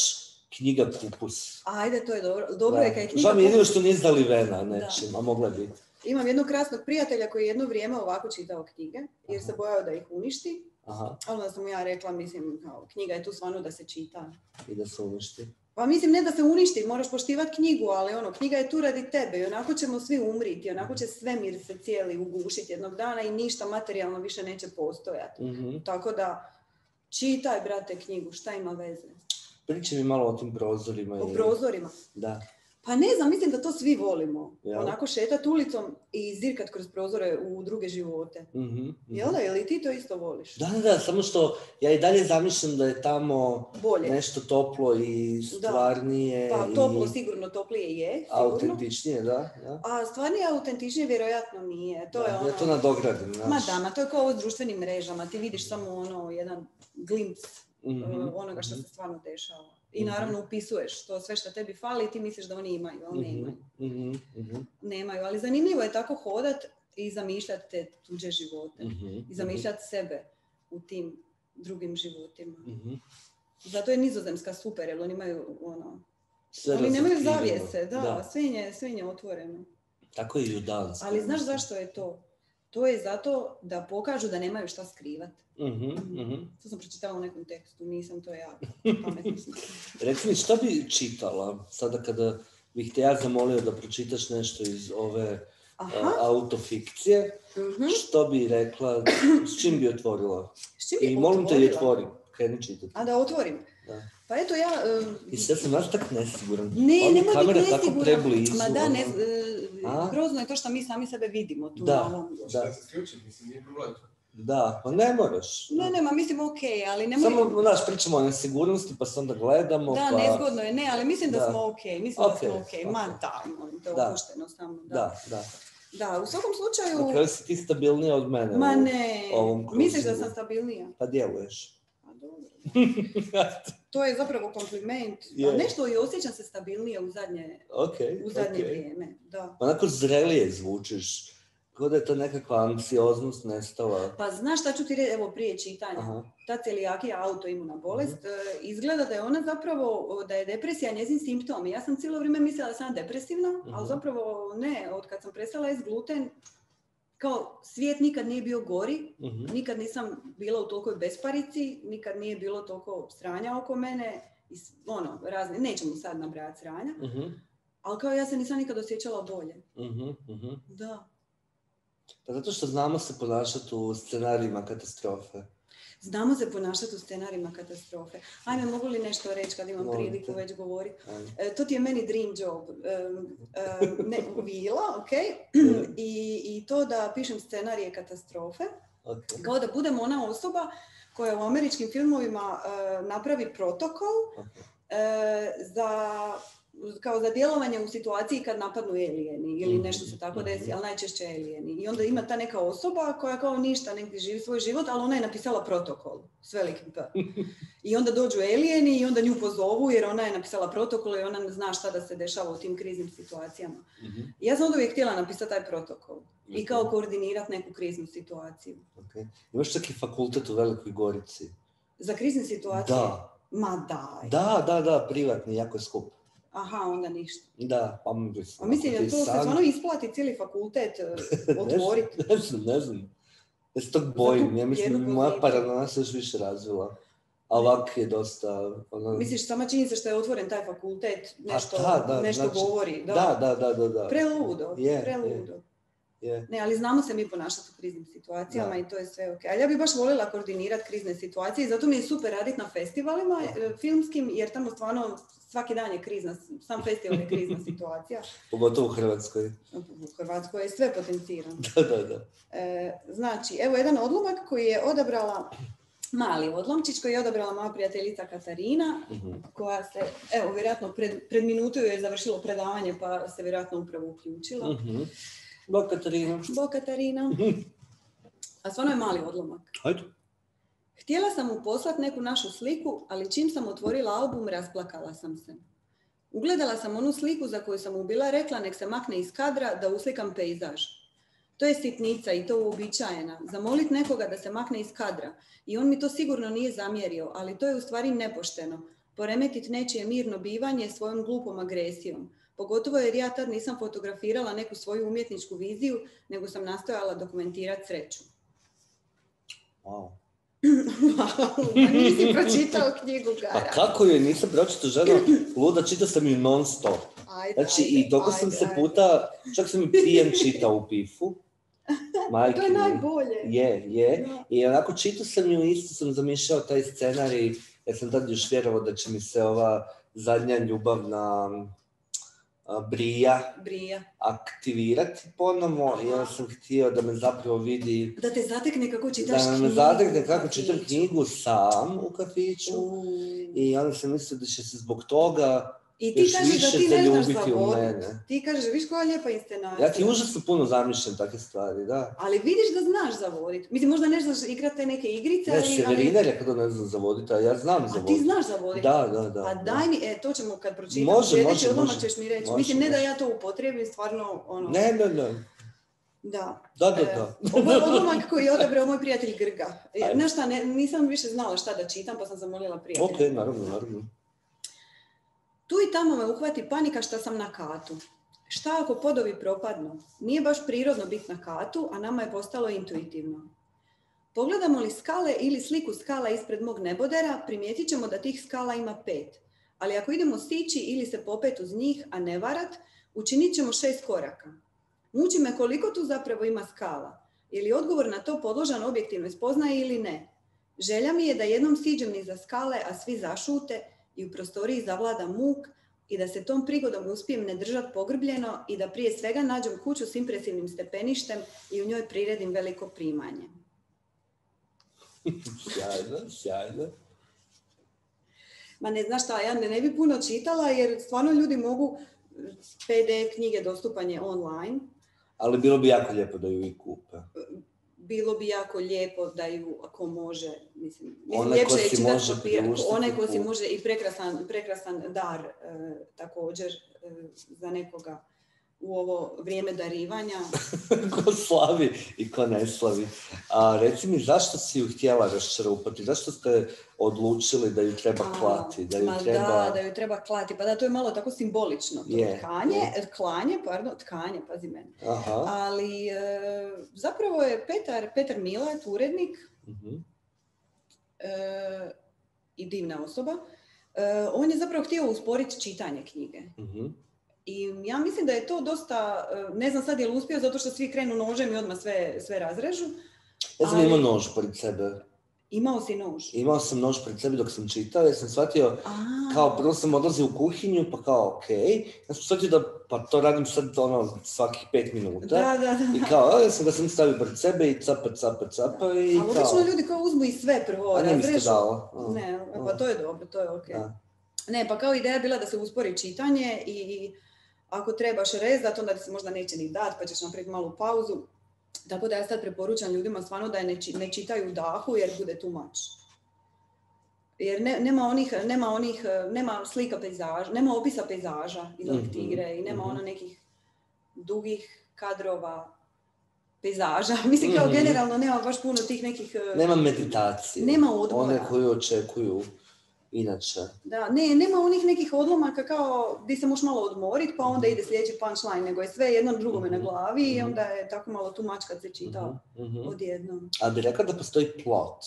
knjiga kupus. Ajde, to je dobro. Dobro Da. je kad je knjiga... Žao mi je jedino što nije zalivena nečim, a mogla biti. Imam jednog krasnog prijatelja koji je jedno vrijeme ovako čitao knjige, jer se bojao da ih uništi. Aha, A onda sam mu ja rekla, mislim, kao, knjiga je tu stvarno da se čita. i da se uništi. Pa mislim, ne da se uništi, moraš poštivati knjigu, ali ono, knjiga je tu radi tebe i onako ćemo svi umriti, onako će svemir se cijeli ugušiti jednog dana i ništa materijalno više neće postojati. Mhm. Tako da, čitaj, brate, knjigu, šta ima veze? Pričaj mi malo o tim prozorima. O i- prozorima. Da. Pa ne znam, mislim da to svi volimo. Jel? Onako šetat ulicom i zirkat kroz prozore u druge živote. Mhm, mhm. Jel da, ili ti to isto voliš? Da, da, da, samo što ja i dalje zamišljam da je tamo Bolje. nešto toplo i stvarnije Pa i toplo sigurno toplije je, sigurno. autentičnije, da. da. A stvarnije autentičnije vjerojatno nije. To Da, je ono... Ja to nadogradim, znaš. Ma da, ma to je kao ovo s društvenim mrežama. Ti vidiš samo ono, jedan glimp Mhm, uh, onoga što mhm, se stvarno dešava. I Mhm. naravno upisuješ to sve što tebi fali i ti misliš da oni imaju, ali mhm, nemaju. mhm, mhm, Nemaju, ali zanimljivo je tako hodat i zamišljati te tuđe živote. I zamišljati sebe u tim drugim životima. Zato je nizozemska super, jer oni imaju ono... Sve oni nemaju razotkriveno. zavjese, da, Sve, je otvoreno. Tako je i u Danskoj. Ali znaš zašto je to? To je zato da pokažu da nemaju šta skrivati. Mhm, mhm. To sam pročitala u nekom tekstu, nisam to ja *laughs* pametno. Reci mi, što bi čitala sada kada bih te ja zamolio da pročitaš nešto iz ove Aha, autofikcije, mhm. što bi rekla, s čim bi otvorila? S čim bi I molim te i otvorila? otvori, kreni čitati. A da otvorim? Da. Pa eto ja... um, I sve sam baš tak nesiguran. ne, nemoj kamera biti tako nesiguran. preblizu, Ma da, ne, ono. e, grozno je to što mi sami sebe vidimo tu Da. na ovom. Da. Da se isključi, mislim, nije problem. Da, pa ne moraš. Ne, ne, ma mislim ok, ali nemoj... Samo, znaš, pričamo o nesigurnosti, pa se onda gledamo, Da, pa... nezgodno je, ne, ali mislim da, Da. smo ok, mislim Ok, da smo ok, ma ok. da, molim te, Da. opušteno samo, da. Da, da. Da, u svakom Na slučaju, kraju si ti stabilnija od mene. ma u- ne, ovom krugu. misliš da sam stabilnija? Pa djeluješ. *laughs* To je zapravo kompliment. Je. A nešto i osjećam se stabilnije u zadnje, ok, u zadnje ok. vrijeme. Da. Onako zrelije zvučiš. Kao da je to nekakva anksioznost nestala. Pa znaš šta ću ti reći, evo prije čitanja, Aha. ta celijakija autoimuna bolest, Mhm. e, izgleda da je ona zapravo, da je depresija njezin simptom. Ja sam cijelo vrijeme mislila da sam depresivna, Mhm. ali zapravo ne, od kad sam prestala jest gluten, kao svijet nikad nije bio gori, Mhm. nikad nisam bila u tolikoj besparici, nikad nije bilo toliko sranja oko mene, i ono, razne, nećemo sad nabrajati sranja, Mhm. ali kao ja se nisam nikad osjećala bolje. Mhm. Da. Pa zato što znamo se ponašati u scenarijima katastrofe. Znamo se ponašati u scenarijima katastrofe. Ajme, mogu li nešto reći kad imam Molim priliku te. već govoriti? E, to ti je meni dream job. Ne, vila, ok. I, I to da pišem scenarije katastrofe. Kao da budem ona osoba koja u američkim filmovima e, napravi protokol ok. e, za kao za djelovanje u situaciji kad napadnu alijeni ili Mhm, nešto se tako mhm. desi, ali najčešće alijeni. I onda ima ta neka osoba koja kao ništa negdje živi svoj život, ali ona je napisala protokol s velikim P. *laughs* I onda dođu alijeni i onda nju pozovu jer ona je napisala protokol i ona zna šta da se dešava u tim kriznim situacijama. Mhm. I ja sam onda uvijek htjela napisati taj protokol i kao koordinirati neku kriznu situaciju. Ok. Imaš čak i fakultet u Velikoj Gorici. Za krizne situacije? Da, Ma daj. da, da, da, privatni, jako skup. Aha, onda ništa. Da, pa mislim. A mislim, ti to se sam- stvarno isplati cijeli fakultet e, *laughs* otvoriti? Ne znam, ne znam. Ja se tog bojim, ja mislim da moja paranoja se još više razvila. A ovak je dosta... Ono... Misliš, sama činjenica što je otvoren taj fakultet nešto, da, da, nešto znači- govori. Da. Da, da, da, da. da. Preludo, Je, preludo. Je. Ne, ali znamo se mi ponašati u kriznim situacijama Da. i to je sve ok. Ali ja bi baš voljela koordinirati krizne situacije i zato mi je super raditi na festivalima e, filmskim, jer tamo stvarno svaki dan je krizna, sam festival je krizna situacija. *laughs* Pogotovo u Hrvatskoj. U Hrvatskoj je sve potencirano. *laughs* Da, da, da. E, znači, evo jedan odlomak koji je odabrala, mali odlomčić koji je odabrala moja prijateljica Katarina, Mhm. koja se, evo, vjerojatno pred, pred minutu je završilo predavanje, pa se vjerojatno upravo uključila. Mhm. Bog Katarina. Bo Katarina. *laughs* A stvarno je mali odlomak. Hajde. Htjela sam mu poslat neku našu sliku, ali čim sam otvorila album, rasplakala sam se. Ugledala sam onu sliku za koju sam mu bila rekla nek se makne iz kadra da uslikam pejzaž. To je sitnica i to uobičajena. Zamolit nekoga da se makne iz kadra. I on mi to sigurno nije zamjerio, ali to je u stvari nepošteno. Poremetit nečije mirno bivanje svojom glupom agresijom. Pogotovo jer ja tad nisam fotografirala neku svoju umjetničku viziju, nego sam nastojala dokumentirati sreću. Wow. *laughs* Pa nisi pročitao knjigu Pa Gara. kako joj nisam pročitao ženo? Luda, čitao sam ju non stop. Ajde, Znači, ajde, i toliko sam se puta, čak sam i pijem čitao u pifu. Majke *laughs* To je najbolje. Je, je. I onako čitao sam ju, isto sam zamišljao taj scenarij, jer sam tad još vjerovao da će mi se ova zadnja ljubavna brija Brija. aktivirati ponovo i onda sam htio da me zapravo vidi, Da te zatekne kako čitaš da me zatekne kako čitam knjigu sam u kafiću. U. I onda sam mislio da će se zbog toga I ti kažeš da ti ne znaš zavodit. mene. Ti kažeš, viš koja lijepa inscenacija. Ja ti užasno puno zamišljam takve stvari, da. Ali vidiš da znaš zavodit. Mislim, možda ne znaš igrati te neke igrice, Ne, ali... Severina je rekla da ne znam zavoditi, a ja znam A ti znaš zavodit. Da, da, da. Pa da. daj mi, e, to ćemo kad pročitam. Može, Sljedeći može, može. ćeš mi reći. Može, Mislim, ne da ja to upotrijebim, stvarno, ono... Ne, ne, ne. Da. Da, da, E, da. Ovo je odlomak *laughs* koji je odabrao moj prijatelj Grga. E. Znaš šta, ne, nisam više znala šta da čitam, pa sam zamolila prijatelja. Ok, naravno, naravno. Tu i tamo me uhvati panika što sam na katu. Šta ako podovi propadnu? Nije baš prirodno biti na katu, a nama je postalo intuitivno. Pogledamo li skale ili sliku skala ispred mog nebodera, primijetit ćemo da tih skala ima pet. Ali ako idemo stići ili se popet uz njih, a ne varat, učinit ćemo šest koraka. Muči me koliko tu zapravo ima skala. Je li odgovor na to podložan objektivnoj spoznaji ili ne? Želja mi je da jednom siđem niza skale, a svi zašute i u prostoriji zavlada muk i da se tom prigodom uspijem ne držat pogrbljeno i da prije svega nađem kuću s impresivnim stepeništem i u njoj priredim veliko primanje. *laughs* Sjajno, sjajno. Ma ne znaš šta, ja ne, bi puno čitala jer stvarno ljudi mogu PDF knjige dostupanje online. Ali bilo bi jako lijepo da ju i kupe. Bilo bi jako lijepo da ju, ako može, mislim, mislim ljepše je čitati papir, onaj ko si može i prekrasan, prekrasan dar e, također e, za nekoga u ovo vrijeme darivanja. *laughs* ko slavi i ko ne slavi. A reci mi, zašto si ju htjela raščerupati? Zašto ste odlučili da ju treba A, klati? Da ju ma treba... da, da ju treba klati. Pa da, to je malo tako simbolično. To Je, tkanje, je. klanje, pardon, tkanje, pazi mene. Aha. Ali e, zapravo je Petar, Petar Milat, urednik mhm. e, i divna osoba, e, on je zapravo htio usporiti čitanje knjige. mhm. I ja mislim da je to dosta, e, ne znam sad je li uspio zato što svi krenu nožem i odmah sve, sve razrežu. Ja sam Ali- imao nož pored sebe. Imao si nož. Imao sam nož pred sebi dok sam čitao jer sam shvatio, A, kao prvo sam odlazio u kuhinju, pa kao okej, ja sam shvatio da pa to radim sad ono svakih pet minuta. Da, da, da. I kao, a, ja sam ga sam stavio pred sebe i capa, capa, capa i Ali kao... obično ljudi kao uzmu i sve prvo, A nije mi dalo. A, Ne, a. pa to je dobro, to je ok. Da. Ne, pa kao ideja bila da se uspori čitanje i ako trebaš rezat, onda ti se možda neće ni dat, pa ćeš napraviti malu pauzu. Tako da ja sad preporučam ljudima stvarno da je ne, či- ne čitaju u dahu jer bude tu mač. Jer ne- nema onih, nema onih, nema slika pejzaža, nema opisa pejzaža iz Mhm, lektire i nema mhm. ono nekih dugih kadrova pejzaža. *laughs* Mislim kao Mhm. generalno nema baš puno tih nekih... eh, Nema meditacije. Nema odmora. One koju očekuju inače. Da, ne, nema onih nekih odlomaka kao di se možeš malo odmorit, pa onda ide sljedeći punchline, nego je sve jedno drugome na Mhm. glavi i Mhm. onda je tako malo tu mač kad se čita Mhm, mhm. odjednom. A bi rekla da postoji plot.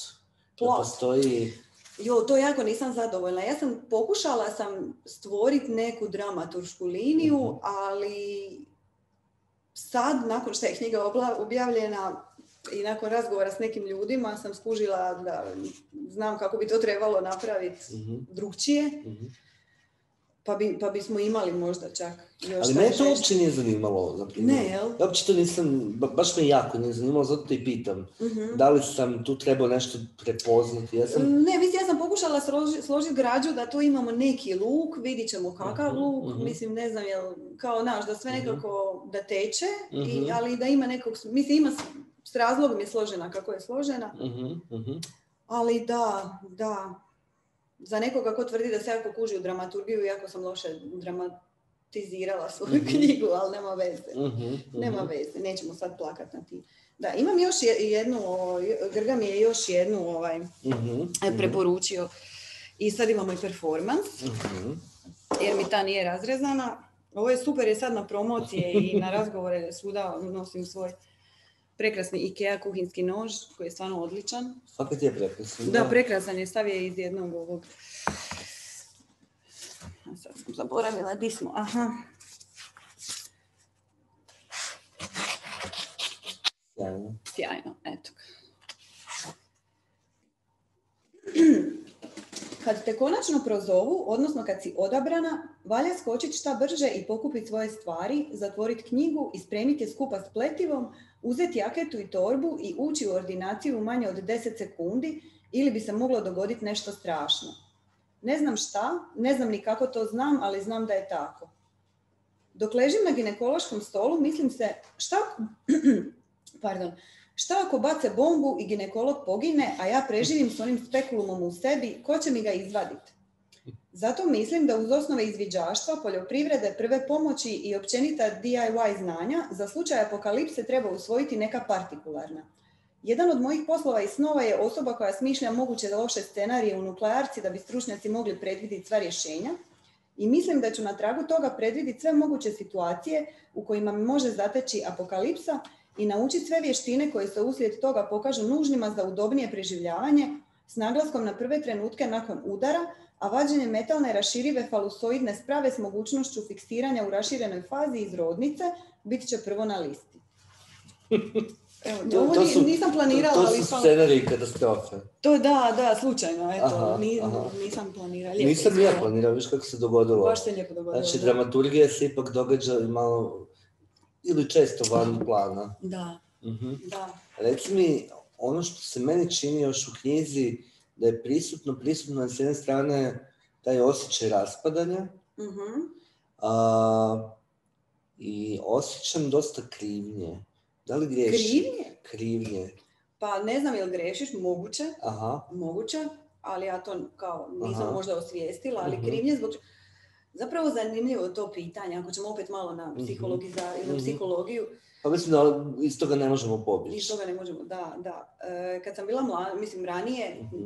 Da Plot. postoji... Jo, to jako nisam zadovoljna. Ja sam pokušala sam stvoriti neku dramaturšku liniju, Mhm. ali sad, nakon što je knjiga objavljena i nakon razgovora s nekim ljudima, sam skužila da znam kako bi to trebalo napraviti Mhm, drugčije, mhm. pa, bi, pa bismo imali možda čak još Ali mene to uopće nije zanimalo. za primjer. Ne, jel? Ja uopće to nisam, ba- baš me jako nije zanimalo, zato te i pitam. Mhm. Da li sam tu trebao nešto prepoznati? Ja sam... Ne, mislim, ja sam pokušala složi- složiti građu da tu imamo neki luk, vidit ćemo kakav Mhm, luk, mhm. mislim, ne znam, jel, kao naš, da sve nekako da teče, i, ali da ima nekog, mislim, ima s, razlogom je složena kako je složena, mhm. ali da, da, za nekoga ko tvrdi da se jako kuži u dramaturgiju, jako sam loše dramatizirala svoju Mhm. knjigu, ali nema veze. Nema veze, nećemo sad plakat na ti. Da, imam još je- jednu, Grga mi je još jednu ovaj, e, preporučio. I sad imamo i performans, jer mi ta nije razrezana. Ovo je super, je sad na promocije i na razgovore svuda nosim svoj prekrasni IKEA kuhinski nož, koji je stvarno odličan. Fakat je prekrasan. Da, prekrasan je, stav je iz jednog ovog... A Sad sam zaboravila, di smo, aha. Sjajno. Sjajno, eto ga. *clears throat* Kad te konačno prozovu, odnosno kad si odabrana, valja skočiti šta brže i pokupiti svoje stvari, zatvoriti knjigu i spremiti je skupa s pletivom, uzeti jaketu i torbu i ući u ordinaciju u manje od 10 sekundi ili bi se moglo dogoditi nešto strašno. Ne znam šta, ne znam ni kako to znam, ali znam da je tako. Dok ležim na ginekološkom stolu, mislim se, šta, *clears throat* pardon, šta ako bace bombu i ginekolog pogine, a ja preživim s onim spekulumom u sebi, ko će mi ga izvaditi? Zato mislim da uz osnove izviđaštva, poljoprivrede, prve pomoći i općenita DIY znanja, za slučaj apokalipse treba usvojiti neka partikularna. Jedan od mojih poslova i snova je osoba koja smišlja moguće loše scenarije u nuklearci da bi stručnjaci mogli predvidjeti sva rješenja i mislim da ću na tragu toga predvidjeti sve moguće situacije u kojima mi može zateći apokalipsa i naučiti sve vještine koje se uslijed toga pokažu nužnima za udobnije preživljavanje s naglaskom na prve trenutke nakon udara, a vađenje metalne raširive falusoidne sprave s mogućnošću fiksiranja u raširenoj fazi iz rodnice bit će prvo na listi. *laughs* Evo, To- su- nisam planirala, To, ali to su ispalo- scenariji katastrofe. To da, da, slučajno, eto, Aha, ni- aha. nisam planirala. lijepo Nisam ja planirao, viš kako se dogodilo. Baš se lijepo dogodilo. Znači, da. dramaturgija se ipak događa malo, ili često van plana. Da, Mhm. da. Reci mi, ono što se meni čini još u knjizi, da je prisutno, prisutno s jedne strane taj osjećaj raspadanja, Mhm. a, i osjećam dosta krivnje. Da li griješim? Krivnje? Krivnje. Pa ne znam jel grešiš, moguće, Aha. moguće, ali ja to kao nisam Aha. možda osvijestila, ali Mhm. krivnje zbog... Zapravo zanimljivo to pitanje, ako ćemo opet malo na, Mhm. psihologiza, na Mhm. psihologiju, Pa mislim da iz toga ne možemo iz pobjeći. toga ne možemo, da, da. E, kad sam bila mlada, mislim ranije, Mhm.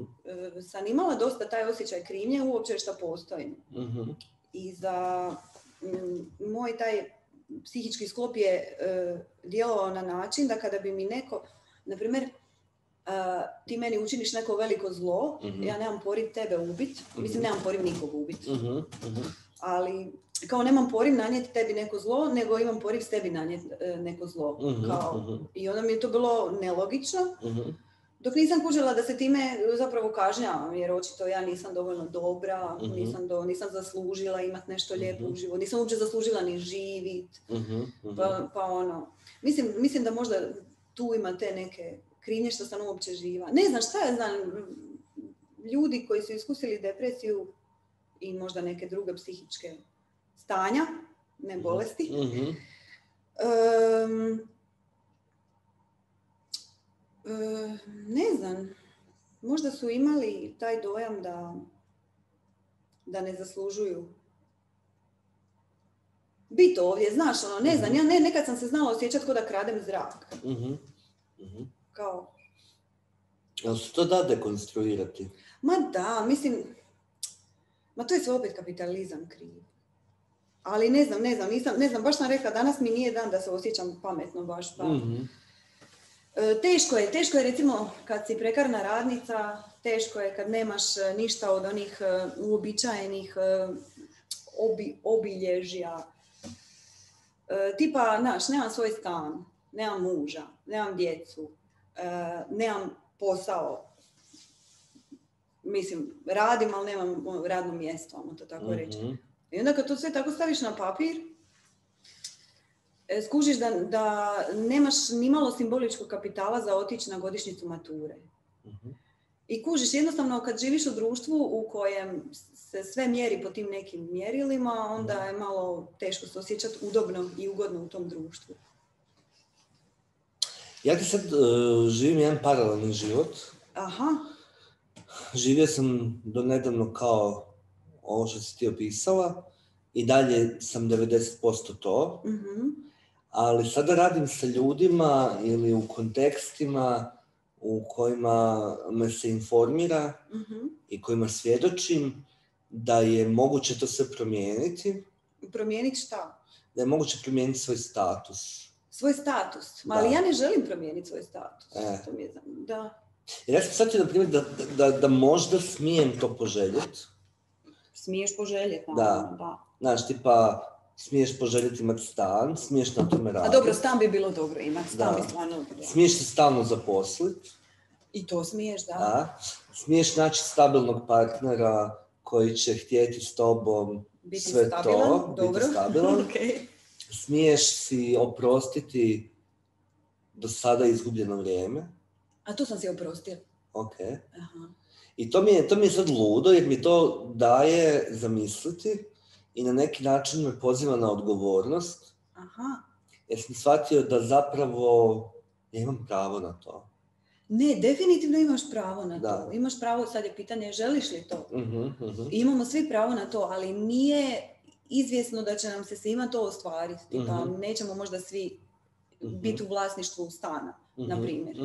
e, sam imala dosta taj osjećaj krivnje uopće što postojim. Mhm. i za mm, moj taj psihički sklop je e, djelovao na način da kada bi mi neko, na primjer, a, ti meni učiniš neko veliko zlo, Mhm. ja nemam poriv tebe ubit, mislim nemam poriv nikog ubit. Ali kao nemam poriv nanijeti tebi neko zlo, nego imam poriv s tebi nanijeti e, neko zlo. Mhm. Kao, Mhm. I onda mi je to bilo nelogično, Mhm. Dok nisam kužila da se time zapravo kažnjavam, jer očito ja nisam dovoljno dobra, nisam, do, nisam zaslužila imat nešto lijepo u životu, nisam uopće zaslužila ni živit, pa, pa ono. Mislim, mislim da možda tu ima te neke krivnje što sam uopće živa. Ne znam šta ja znam, ljudi koji su iskusili depresiju i možda neke druge psihičke stanja, ne bolesti, Mhm. Em, em, ne znam, možda su imali taj dojam da, da ne zaslužuju biti ovdje, znaš, ono, ne znam, ja ne, nekad sam se znala osjećati kao da kradem zrak, Mhm. Mhm. kao, Jel se to da dekonstruirati? ma da, mislim, ma to je sve opet kapitalizam kriv. Ali ne znam, ne znam, nisam, ne znam, baš sam rekla, danas mi nije dan da se osjećam pametno baš, pa... Mhm. E, Teško je, teško je recimo kad si prekarna radnica, teško je kad nemaš e, ništa od onih e, uobičajenih obi, obilježja. E, tipa, znaš, nemam svoj stan, nemam muža, nemam djecu, e, nemam posao. Mislim, radim, ali nemam ono, radno mjesto, ajmo to tako reći. Mhm. I onda kad to sve tako staviš na papir, e, skužiš da, da nemaš ni malo simboličkog kapitala za otići na godišnjicu mature. Mhm. I kužiš jednostavno kad živiš u društvu u kojem se sve mjeri po tim nekim mjerilima, onda je malo teško se osjećati udobno i ugodno u tom društvu. Ja ti sad e, živim jedan paralelni život. Aha, Živio sam do nedavno kao ovo što si ti opisala i dalje sam 90% to, mhm, ali sada radim sa ljudima ili u kontekstima u kojima me se informira mhm. i kojima svjedočim da je moguće to sve promijeniti, Promijeniti šta? da je moguće promijeniti svoj status. Svoj status. Ma, ali ja ne želim promijeniti svoj status. E. To mi je, da. Jer ja sam shvatio, na primjer, da, da, da možda smijem to poželjeti. Smiješ poželjeti, Da. naravno, da. Znaš, tipa, smiješ poželjeti imati stan, smiješ na tome A raditi. dobro, stan bi bilo dobro imati, stan Da. bi stvarno... da. Smiješ se stalno zaposliti, I to smiješ, da. da. Smiješ naći stabilnog partnera koji će htjeti s tobom Biti sve stabilan, to, dobro. biti stabilan. *laughs* Okej. Smiješ si oprostiti do sada izgubljeno vrijeme. A to sam si oprostila. Ok. Aha. I to mi, je, to mi je sad ludo jer mi to daje zamisliti i na neki način me poziva na odgovornost Aha. jer sam shvatio da zapravo ja imam pravo na to. Ne, definitivno imaš pravo na Da. to. Imaš pravo, sad je pitanje želiš li to. I imamo svi pravo na to, ali nije izvjesno da će nam se svima to ostvariti. Tipa, Mhm. nećemo možda svi biti u vlasništvu stana, na primjer.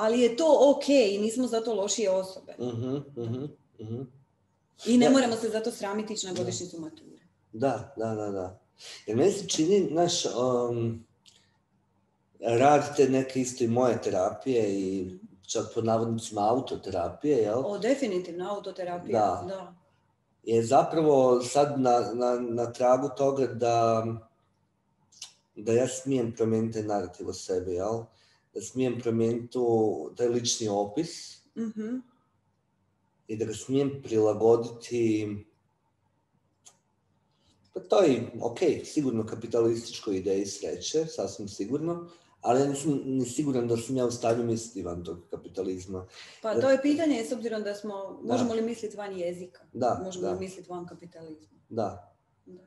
Ali je to ok i nismo zato lošije osobe. mhm, mhm, mhm. I ne Da. moramo se zato sramiti ići na godišnjicu mature. Da, da, da, da. Jer meni se čini, znaš, um, rad te neke isto i moje terapije i čak po navodnicima autoterapije, jel? O, definitivno, autoterapija. Da. da. je zapravo sad na, na, na tragu toga da, da ja smijem promijeniti narativ o sebi, jel? Smijem promijeniti tu, taj lični opis Mhm. i da ga smijem prilagoditi pa toj, ok, sigurno kapitalističkoj ideji sreće, sasvim sigurno, ali ja nisam ni siguran da sam ja u stanju misliti van tog kapitalizma. Pa to je pitanje s obzirom da smo, Da. možemo li misliti van jezika? Da, Možemo da, li misliti van kapitalizma? da. Da.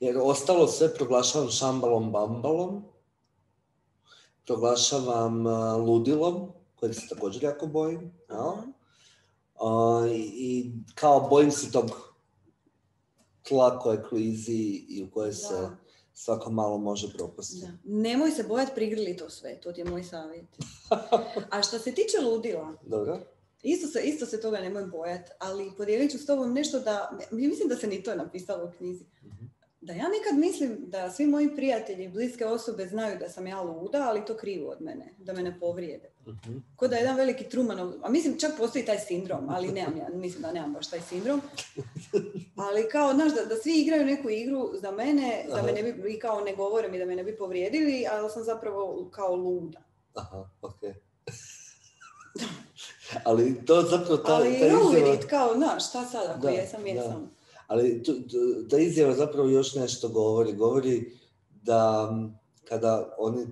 Jer ostalo sve proglašavam šambalom bambalom, proglašavam ludilom, kojeg se također jako bojim. jel? Aha. A, i, kao bojim se tog tla koje klizi i u koje se Da. svako malo može propasti. Da. Nemoj se bojati, prigrli to sve, to ti je moj savjet. *laughs* A što se tiče ludila, Dobro? isto se, isto se toga nemoj bojati, ali podijelit ću s tobom nešto da, ja mislim da se ni to napisalo u knjizi. Da ja nekad mislim da svi moji prijatelji i bliske osobe znaju da sam ja luda, ali to krivo od mene, da me ne povrijede. Mhm. Ko da je jedan veliki Trumanov, a mislim čak postoji taj sindrom, ali nemam ja, mislim da nemam baš taj sindrom. Ali kao, znaš, da, da svi igraju neku igru za mene, da me ne bi, i kao ne govore mi da me ne bi povrijedili, ali sam zapravo kao luda. Aha, ok. *laughs* Ali to zapravo ta, Ali ta izjava... kao, znaš, šta sad ako Da, jesam, da. Ali tu- tu- ta izjava zapravo još nešto govori. Govori da kada oni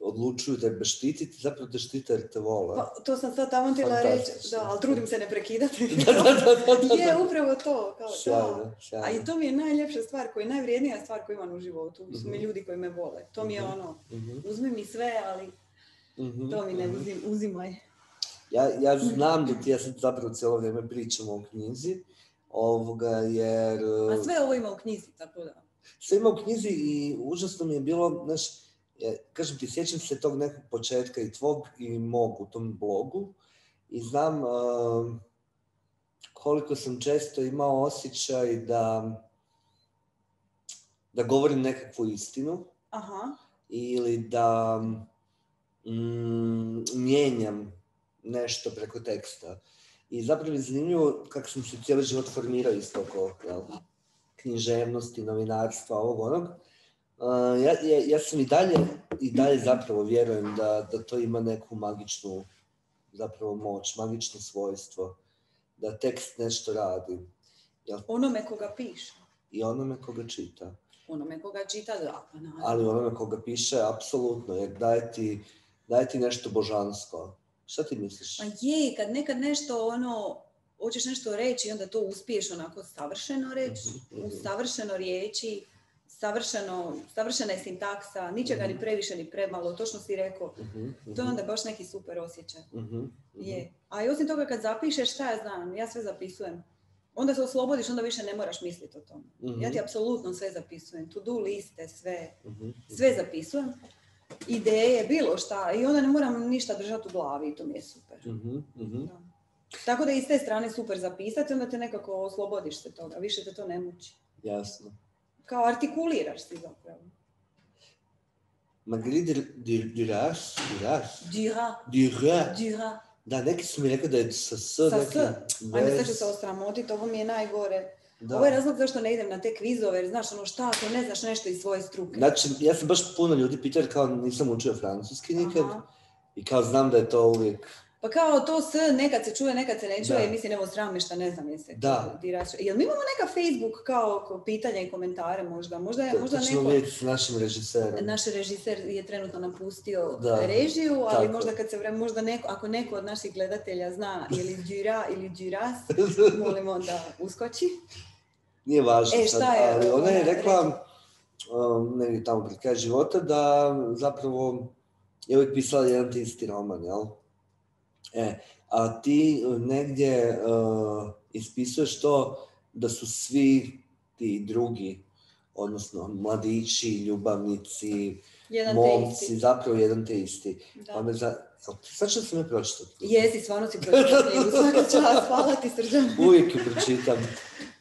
odlučuju tebe štititi, zapravo te štite jer te vole. Pa, to sam sad tamo htjela reći, da, ali trudim se ne prekidati. *laughs* da, da, da, da, da. je, upravo to, kao, da. Sjajno, sjajno. A i to mi je najljepša stvar, koja je najvrijednija stvar koju imam u životu, su mi Mhm. ljudi koji me vole. To mi je Mhm. ono, Mhm, uzmi mi sve, ali to mi ne uzim, uzimaj. Ja, ja znam da ti ja sad zapravo cijelo vrijeme pričam o knjizi, ovoga, jer... A sve ovo ima u knjizi, tako da. sve ima u knjizi i užasno mi je bilo, znaš, e, kažem ti, sjećam se tog nekog početka i tvog i mog u tom blogu i znam um, koliko sam često imao osjećaj da, da govorim nekakvu istinu Aha, ili da mm, mijenjam nešto preko teksta. I zapravo je zanimljivo kako sam se cijeli život formirao isto oko jel, književnosti, novinarstva, ovog onog. Uh, ja, ja, ja sam i dalje, i dalje zapravo vjerujem da, da to ima neku magičnu zapravo moć, magično svojstvo, da tekst nešto radi onome koga piše, i onome koga čita. onome koga čita, da, pa ali onome koga piše, apsolutno, jer daje ti, daje ti nešto božansko. Šta ti misliš? Pa je, kad nekad nešto ono, hoćeš nešto reći i onda to uspiješ onako savršeno reći, Mhm, mhm. savršeno riječi, savršeno, savršena je sintaksa, ničega ni Mhm. previše ni premalo, točno si rekao. To je onda baš neki super osjećaj. Je. A i osim toga kad zapišeš, šta ja znam, ja sve zapisujem. Onda se oslobodiš, onda više ne moraš misliti o tome. Ja ti apsolutno sve zapisujem, to do liste, sve, sve zapisujem. Ideje, bilo šta. I onda ne moram ništa držati u glavi i to mi je super. mhm, mhm. Da. Tako da je i s te strane super zapisati, onda te nekako oslobodiš se toga, više te to ne muči. Jasno. Kao artikuliraš si zapravo. Marguerite Dur- Duras, Duras, Dira, Duras. dira. Da, neki su mi rekli da je sa S, Sa neki S. Ajme, sad ću se osramotiti, ovo mi je najgore. Da. Ovo je razlog zašto ne idem na te kvizove, jer znaš ono šta ako ne znaš nešto iz svoje struke. Znači, ja sam baš puno ljudi pitao jer kao nisam učio francuski nikad Aha. i kao znam da je to uvijek Pa kao to S nekad se čuje, nekad se ne čuje Da. i mislim evo sram me šta ne znam jesi. Da. Jel mi imamo neka Facebook kao pitanja i komentare možda? Možda, je- možda neko... vidjeti s našim režiserom. Naš režiser je trenutno napustio Da, režiju, ali tako. možda kad se vreme, možda neko, ako neko od naših gledatelja zna ili Dura ili Duras, *laughs* molimo da uskoči. Nije važno E, sad, ali ona je rekla, um, negdje tamo pred kraj života, da zapravo je uvijek pisala jedan te isti roman, jel? E, a ti negdje uh, ispisuješ to da su svi ti drugi, odnosno mladići, ljubavnici, Jedan momci, zapravo jedan te isti. Da. Pa me za... Sad što sam je pročitati? Jesi, stvarno si pročitao *laughs* knjigu, svaka čast, hvala ti srđan. Uvijek ju pročitam.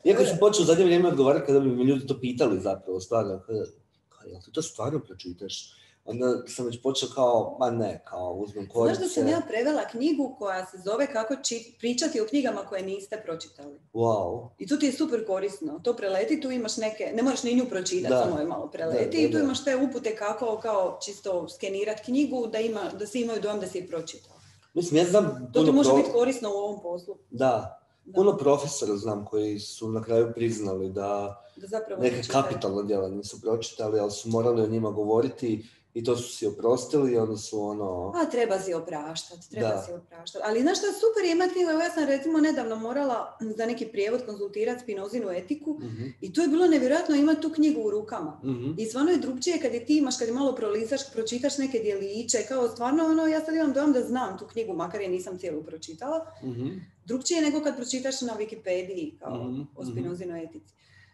Iako sam počeo u zadnje vrijeme odgovarati kada bi me ljudi to pitali zapravo, stvarno, kada, kao, jel ti to stvarno pročitaš? Onda sam već počeo kao, ma ne, kao uzmem Znaš korice. da sam ja prevela knjigu koja se zove Kako pričati o knjigama koje niste pročitali. Wow. I to ti je super korisno. To preleti, tu imaš neke, ne moraš ni nju pročitati, samo je malo preleti. Da, da, I tu imaš te upute kako kao čisto skenirat knjigu da, ima, da svi imaju dojam da si je pročitao. Mislim, ja znam To ti može pro- biti korisno u ovom poslu. Da, puno profesora znam koji su na kraju priznali da da zapravo neke ne čitaju. kapitalna djela nisu pročitali, ali su morali o njima govoriti i to su si oprostili i onda su ono... A treba si opraštati, treba Da. si opraštati. Ali znaš što je super imati evo ja sam recimo nedavno morala za neki prijevod konzultirati Spinozinu etiku Mhm, i to je bilo nevjerojatno imati tu knjigu u rukama. mhm, I stvarno je drugčije kad je ti imaš, kad je malo prolizaš, pročitaš neke djeliće, kao stvarno ono, ja sad imam dojam da znam tu knjigu, makar je nisam cijelu pročitala. mhm. Drugčije je nego kad pročitaš na Wikipediji, kao Mhm, o mhm. Spinozinoj etici.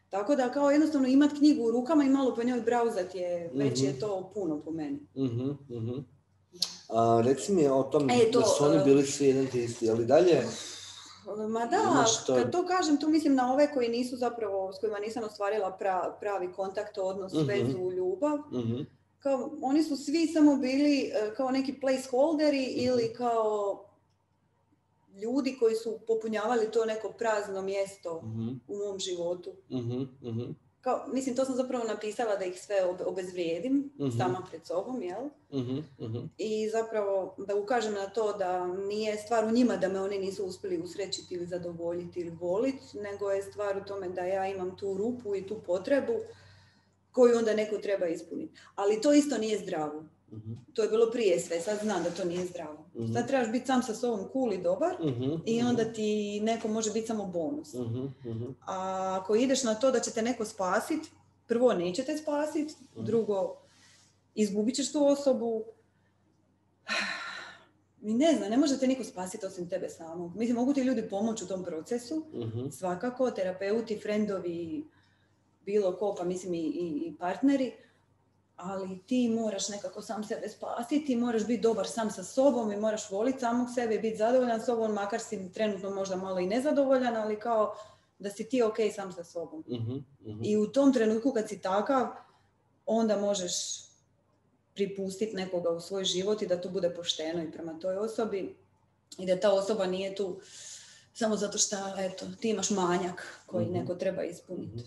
Tako da kao jednostavno imat knjigu u rukama i malo po njoj brauzat je, već je to puno po meni. Mhm, mhm. A, reci mi o tom E, to, da su oni uh, bili svi jedan te isti, ali dalje... Ma da, Imaš to- kad to kažem, tu mislim na ove koji nisu zapravo, s kojima nisam ostvarila pra- pravi kontakt, odnos, Mhm. vezu, ljubav. Mhm, Kao, oni su svi samo bili e, kao neki placeholderi ili kao ljudi koji su popunjavali to neko prazno mjesto mhm, u mom životu. mhm, mhm. kao, mislim, to sam zapravo napisala da ih sve ob- obezvrijedim sama pred sobom, jel? I zapravo da ukažem na to da nije stvar u njima da me oni nisu uspjeli usrećiti ili zadovoljiti ili voliti, nego je stvar u tome da ja imam tu rupu i tu potrebu koju onda neko treba ispuniti. Ali to isto nije zdravo. Mhm, To je bilo prije sve, sad znam da to nije zdravo. Mhm. Sad trebaš biti sam sa sobom cool i dobar mhm, i onda ti neko može biti samo bonus. A ako ideš na to da će te neko spasit, prvo neće te spasit, drugo izgubit ćeš tu osobu. *sighs* I ne znam, ne može te niko spasiti osim tebe samog. Mislim, mogu ti ljudi pomoći u tom procesu, svakako, terapeuti, frendovi, bilo ko, pa mislim i, i, i partneri, ali ti moraš nekako sam sebe spasiti, moraš biti dobar sam sa sobom i moraš voliti samog sebe i biti zadovoljan sobom, makar si trenutno možda malo i nezadovoljan, ali kao da si ti ok sam sa sobom. mhm, mhm. I u tom trenutku kad si takav, onda možeš pripustiti nekoga u svoj život i da to bude pošteno i prema toj osobi i da ta osoba nije tu samo zato što eto, ti imaš manjak koji Mhm. neko treba ispuniti.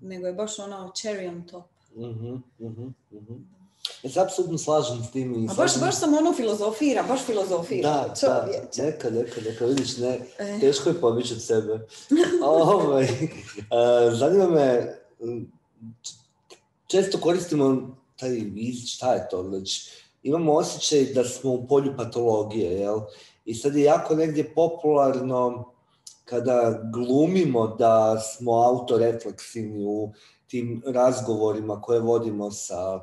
Nego je baš ono cherry on top. Mhm, mhm, mhm. Ja se apsolutno slažem s tim. i A baš, baš sam ono filozofira, baš filozofira. Da, da, čovječe. neka, neka, neka, vidiš, ne, E. teško je pobjeći od sebe. *laughs* ovaj, e, zanima me, često koristimo taj iz, šta je to već, imamo osjećaj da smo u polju patologije, jel? I sad je jako negdje popularno kada glumimo da smo autorefleksivni u tim razgovorima koje vodimo sa uh,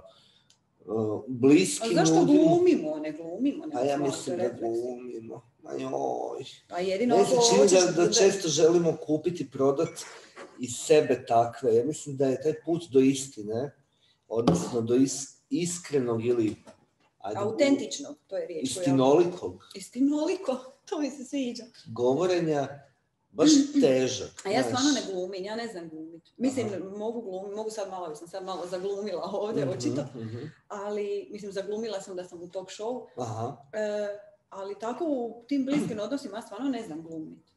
A bliskim zašto ljudima. glumimo, ne glumimo? nego A ja mislim da glumimo. Ma joj. Pa jedino ako čini da, često želimo kupiti, prodat iz sebe takve. Ja mislim da je taj put do istine, odnosno do is- iskrenog ili ajde, Autentičnog, to je riječ. istinolikog Istinoliko, *laughs* to mi se sviđa. govorenja baš težak. A ja stvarno ne glumim, ja ne znam glumit. Mislim, mogu glumiti, mogu sad malo, sam sad malo zaglumila ovdje, Mhm, očito, mhm. ali mislim, zaglumila sam da sam u talk show, Aha. e, ali tako u tim bliskim odnosima ja stvarno ne znam glumit.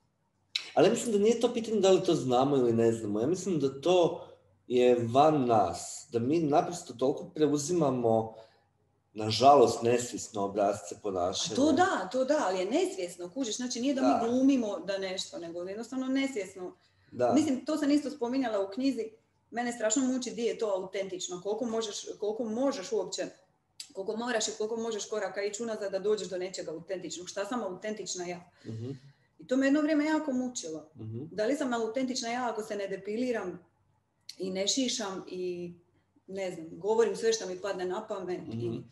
Ali ja mislim da nije to pitanje da li to znamo ili ne znamo. Ja mislim da to je van nas. Da mi naprosto toliko preuzimamo, nažalost, nesvisno obrazce ponašanja. to da, to da, ali je nesvjesno, kužiš, znači nije da, Da. mi glumimo da nešto, nego jednostavno nesvjesno. Da. Mislim, to sam isto spominjala u knjizi, mene strašno muči di je to autentično, koliko možeš, koliko možeš uopće, koliko moraš i koliko možeš koraka ići unazad da dođeš do nečega autentičnog. Šta sam autentična ja? Mhm, I to me jedno vrijeme jako mučilo. mhm. Da li sam autentična ja ako se ne depiliram i ne šišam i ne znam, govorim sve što mi padne na pamet. Mhm. I,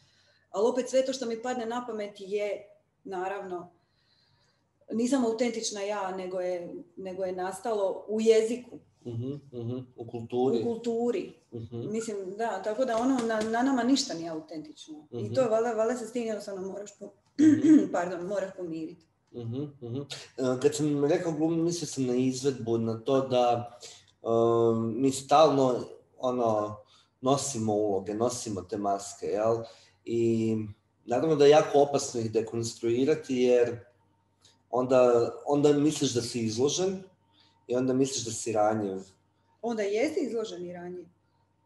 ali opet sve to što mi padne na pamet je, naravno, nisam autentična ja, nego je, nego je nastalo u jeziku, Mhm, mhm, U u kulturi. kulturi. Mhm, Mislim, da, tako da ono, na, na nama ništa nije autentično. I to je, valjda, valjda se s tim jednostavno moraš, po, *clears throat* pardon, moraš pomiriti. E, Kad sam rekao glum, mislio sam na izvedbu, na to da um, mi stalno ono, nosimo uloge, nosimo te maske, jel? I naravno da je jako opasno ih dekonstruirati jer onda, onda misliš da si izložen i onda misliš da si ranjiv. Onda jesi izloženi ranije,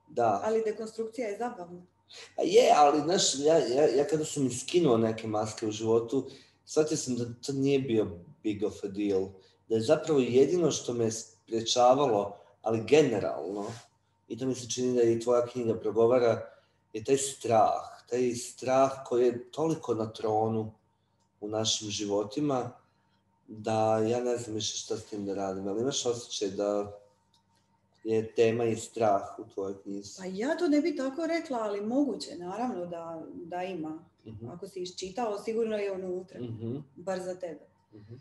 Da. ali dekonstrukcija je zabavna. A je, ali znaš, ja, ja, ja kada sam iskinuo neke maske u životu, shvatio sam da to nije bio big of a deal. Da je zapravo jedino što me sprječavalo, ali generalno, i to mi se čini da i tvoja knjiga progovara, je taj strah. Taj strah koji je toliko na tronu u našim životima, da ja ne znam više šta s tim da radim. Ali imaš osjećaj da je tema i strah u tvojoj knjizi. Pa ja to ne bi tako rekla, ali moguće, naravno da, da ima. Mhm, Ako si iščitao, sigurno je unutra, mhm, bar za tebe. mhm.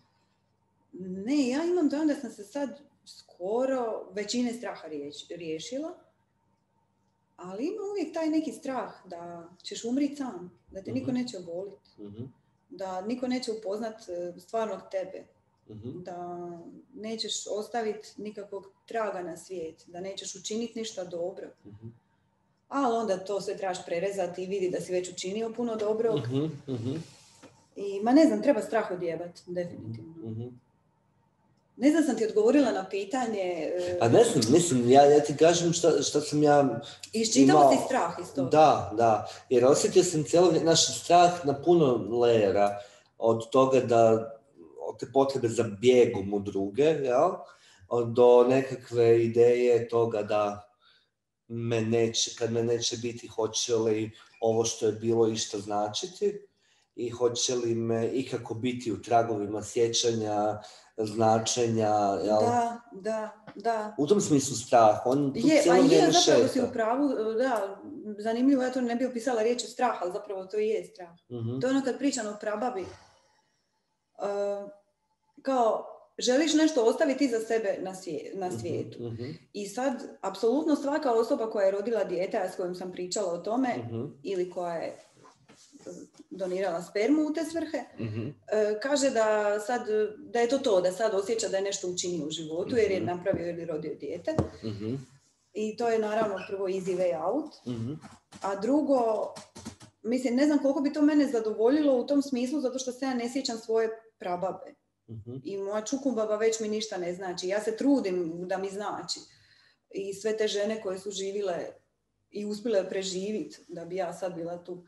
Ne, ja imam dojam da sam se sad skoro većine straha riješ- riješila, ali ima uvijek taj neki strah da ćeš umriti sam, da te niko Mhm. neće voliti, Mhm, da niko neće upoznat e, stvarnog tebe, mhm, da nećeš ostaviti nikakvog traga na svijet, da nećeš učiniti ništa dobro. Ali onda to sve trebaš prerezati i vidi da si već učinio puno dobrog. I, ma ne znam, treba strah odjebat, definitivno. Ne znam sam ti odgovorila na pitanje. Pa ne znam, mislim, ja, ja ti kažem šta, šta sam ja Iščitala imao- si strah iz toga. Da, da. Jer osjetio sam cijelo naš strah na puno lejera od toga da od te potrebe za bijegom u druge, jel? Do nekakve ideje toga da me neće, kad me neće biti, hoće li ovo što je bilo išta značiti i hoće li me ikako biti u tragovima sjećanja, značenja, jel? Da, da, da. U tom smislu strah, on tu Je, a je, zapravo si u pravu, da, zanimljivo, ja to ne bi opisala riječ strah, ali zapravo to i je strah. Mhm. To je ono kad pričam o prababi, uh, kao, želiš nešto ostaviti za sebe na, svije- na svijetu. Mhm, I sad, apsolutno svaka osoba koja je rodila dijete, a s kojom sam pričala o tome, mhm, ili koja je donirala spermu u te svrhe, mhm. E, kaže da sad, da je to to, da sad osjeća da je nešto učinio u životu jer je Mhm. napravio ili rodio dijete. Mhm, I to je naravno prvo easy way out. mhm, A drugo, mislim, ne znam koliko bi to mene zadovoljilo u tom smislu zato što se ja ne sjećam svoje prababe. mhm, I moja čukumbaba već mi ništa ne znači. Ja se trudim da mi znači. I sve te žene koje su živile i uspjele preživjeti da bi ja sad bila tu.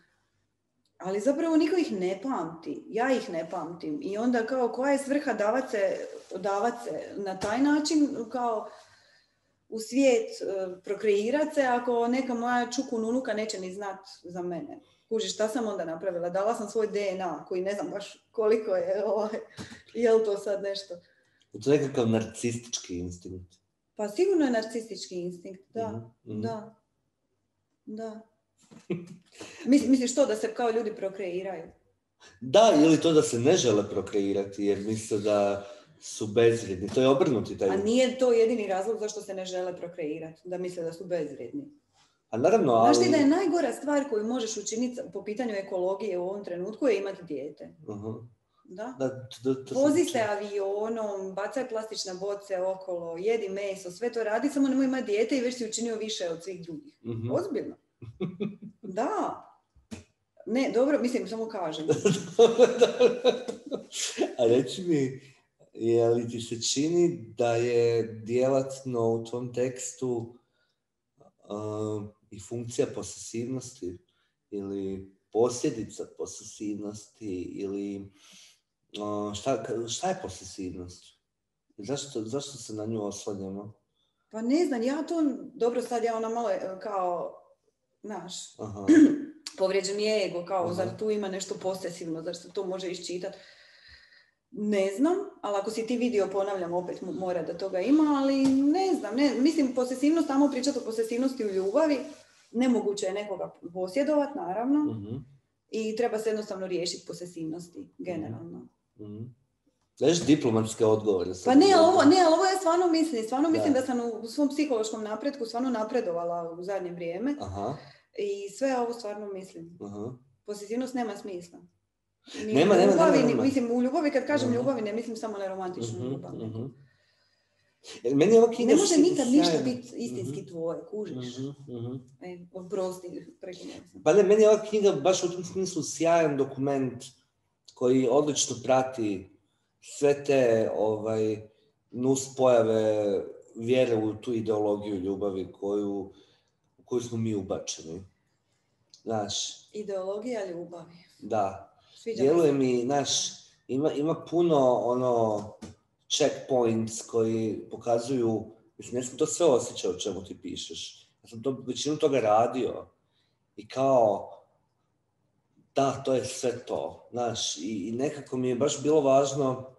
Ali zapravo niko ih ne pamti. Ja ih ne pamtim. I onda kao koja je svrha davat se, davat se na taj način kao u svijet e, prokreirat se ako neka moja čuku nunuka neće ni znat za mene. Kužiš, šta sam onda napravila? Dala sam svoj DNA koji ne znam baš koliko je, ovaj, je li to sad nešto? To je nekakav narcistički instinkt. Pa sigurno je narcistički instinkt, da, Mhm, mhm. da, da. Mis- Misliš to da se kao ljudi prokreiraju? Da, ili to da se ne žele prokreirati jer misle da su bezvrijedni. To je obrnuti taj... A nije to jedini razlog zašto se ne žele prokreirati, da misle da su bezvrijedni. A naravno, ali... Znaš ti da je najgora stvar koju možeš učiniti po pitanju ekologije u ovom trenutku je imati dijete? Aha. Da? Da, to, Vozi se avionom, bacaj plastične boce okolo, jedi meso, sve to radi, samo nemoj imati dijete i već si učinio više od svih drugih. Mhm. Ozbiljno. *laughs* Da. Ne, dobro, mislim, samo kažem. *laughs* A reći mi, je li ti se čini da je djelatno u tom tekstu um, i funkcija posesivnosti ili posljedica posesivnosti ili uh, šta, šta je posesivnost? Zašto, zašto se na nju oslanjamo? Pa ne znam, ja to, dobro sad ja ona malo e, kao, znaš, *clears throat* povrijeđen je ego, kao Aha. zar tu ima nešto posesivno, zar se to može iščitati. Ne znam, ali ako si ti vidio, ponavljam, opet mora da toga ima, ali ne znam, ne, mislim, posesivnost, samo pričati o posesivnosti u ljubavi, nemoguće je nekoga posjedovat, naravno, Mhm, i treba se jednostavno riješiti posesivnosti, generalno. mhm. Daš diplomatske odgovore. Pa ne, ovo, ne, ali ovo ja stvarno mislim, stvarno mislim Da. da sam u, svom psihološkom napretku stvarno napredovala u zadnje vrijeme Aha, i sve ovo stvarno mislim. aha. Posesivnost nema smisla. Ni Nema, u nema, ljubavi, nema, nema. mislim, u ljubavi kad kažem Mhm. ljubavi ne mislim samo na romantičnu Mhm, ljubav. nego- mhm. Jer meni je Ne može nikad ništa sjajna. biti istinski tvoje, kužiš. mhm, mhm. E. Pa ne, meni je ova knjiga baš u tom smislu sjajan dokument koji odlično prati sve te ovaj, nus pojave vjere u tu ideologiju ljubavi koju, u koju smo mi ubačeni. Znaš, Ideologija ljubavi. da. Sviđa Djeluje mi se. mi, znaš, ima, ima puno ono checkpoints koji pokazuju, mislim, ja sam to sve osjećao o čemu ti pišeš. Ja sam to, većinu toga radio. I kao, da, to je sve to, znaš, i, i nekako mi je baš bilo važno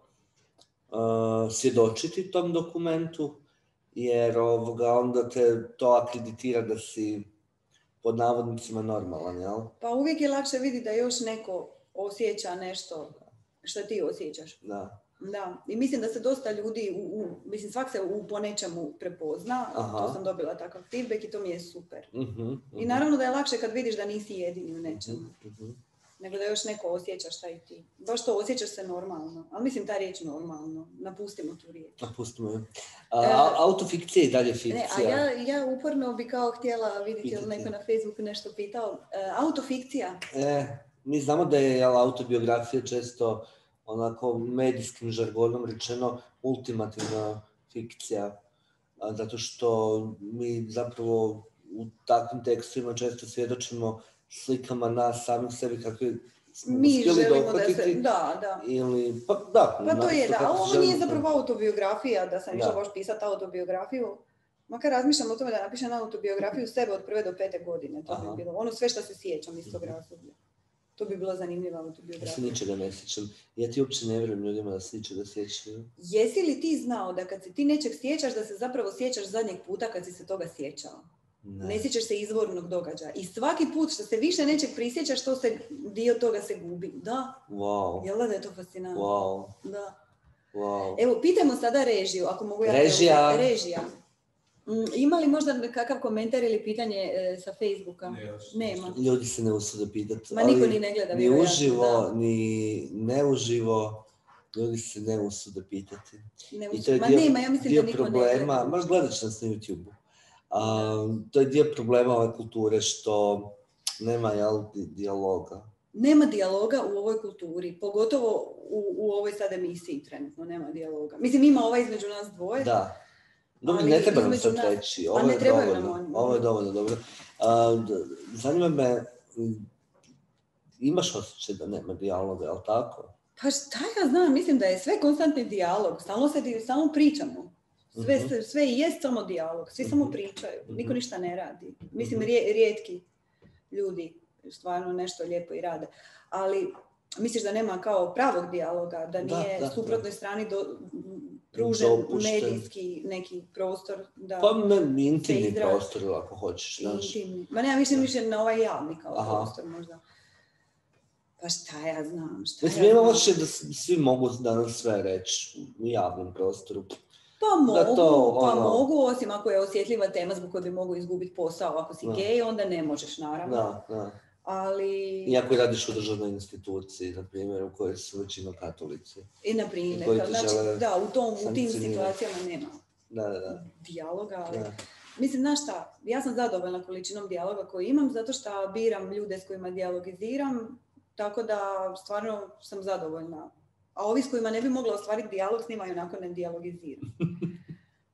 uh, svjedočiti tom dokumentu, jer ovoga, onda te to akreditira da si pod navodnicima normalan, jel? Pa uvijek je lakše vidjeti da još neko osjeća nešto što ti osjećaš. Da. Da, i mislim da se dosta ljudi, u, u- mislim svak se u po nečemu prepozna, Aha. to sam dobila takav feedback i to mi je super. Mhm, I mhm, naravno da je lakše kad vidiš da nisi jedini u nečemu, mhm. Nego da još neko osjeća šta i ti. Baš to osjećaš se normalno, ali mislim ta riječ napustimo napustimo tu riječ. A, pustimo je. A, E, autofikcija i dalje Ne, fikcija. a ja, ja uporno bi kao htjela vidjeti Pitati. neko na Facebooku nešto pitao. E, autofikcija, E, mi znamo da je jel, autobiografija često onako medijskim žargonom rečeno ultimativna fikcija. Zato što mi zapravo u takvim tekstovima često svjedočimo slikama nas samih sebi kakvi smo Mi želimo da se, dohvatiti. da, da. Ili, pa da. Pa to je, da, kako ali ovo nije zapravo autobiografija, da sam išla baš pisati autobiografiju. Makar razmišljam o tome da napišem autobiografiju sebe od prve do pete godine, to Aha. bi bilo ono sve što se sjećam iz tog razdoblja. To bi bila zanimljiva Ja se autobiografija. ničega ne sjećam. Ja ti uopće ne vjerujem ljudima da se ničega sjećaju. Jesi li ti znao da kad se ti nečeg sjećaš, da se zapravo sjećaš zadnjeg puta kad si se toga sjećao? Ne sjećaš se izvornog događaja. I svaki put što se više nečeg prisjećaš, to se, dio toga se gubi. Da, Wow, jel da je to fascinantno? wow, Da. wow. Evo, pitajmo sada režiju, ako mogu ja... Režija. Režija. Mm, Ima li možda kakav komentar ili pitanje e, sa Facebooka? Ne, još- Nema. Ljudi se ne usude pitati. Ma niko ni ne gleda. Ni uživo, da. ni neuživo. Ljudi se ne usude pitati. Ne I uz- to je Ma nema, ja mislim dio da niko ne problema, gleda. možda gledat će nas na YouTube-u. A, to je dio problema ove kulture što nema jel, di- dijaloga. Nema dijaloga u ovoj kulturi, pogotovo u, u ovoj sad emisiji trenutno nema dijaloga. Mislim, ima ova između nas dvoje. Da. Dobro, ne treba nam sad reći. Ovo je dovoljno. Ovo je dovoljno dobro. A, zanima me, imaš osjećaj da nema dijaloga, jel tako? Pa šta ja znam, mislim da je sve konstantni dijalog, stalno se stalno pričamo. Sve, Mhm. sve, i jest samo dijalog, svi samo Mhm. pričaju, Mhm. niko ništa ne radi. Mislim, rije- rijetki ljudi stvarno nešto lijepo i rade. Ali misliš da nema kao pravog dijaloga, da Da, nije da, suprotnoj strani do, pružen Dopušten. medijski neki prostor da Pa me, intimni prostor, ako hoćeš, znaš. intimni. Ma ne, mislim Da. više na ovaj javni kao Aha. prostor možda. Pa šta ja znam, šta Mislim, ja imam da svi mogu danas sve reći u javnom prostoru. Pa mogu, to, pa ono- mogu, osim ako je osjetljiva tema zbog koje bi mogu izgubiti posao. Ako si Da. gej, onda ne možeš, naravno. Da, da. Ali, Iako radiš u državnoj instituciji, na primjer, u kojoj su većina katolici. i na primjer, znači, da, u, tom, u tim situacijama nema Da, da, da. dijaloga, ali da. Mislim, znaš šta, ja sam zadovoljna količinom dijaloga koji imam zato što biram ljude s kojima dijalogiziram, tako da stvarno sam zadovoljna. A ovi s kojima ne bi mogla ostvariti dijalog, s njima i onako ne dijalogiziram. *laughs*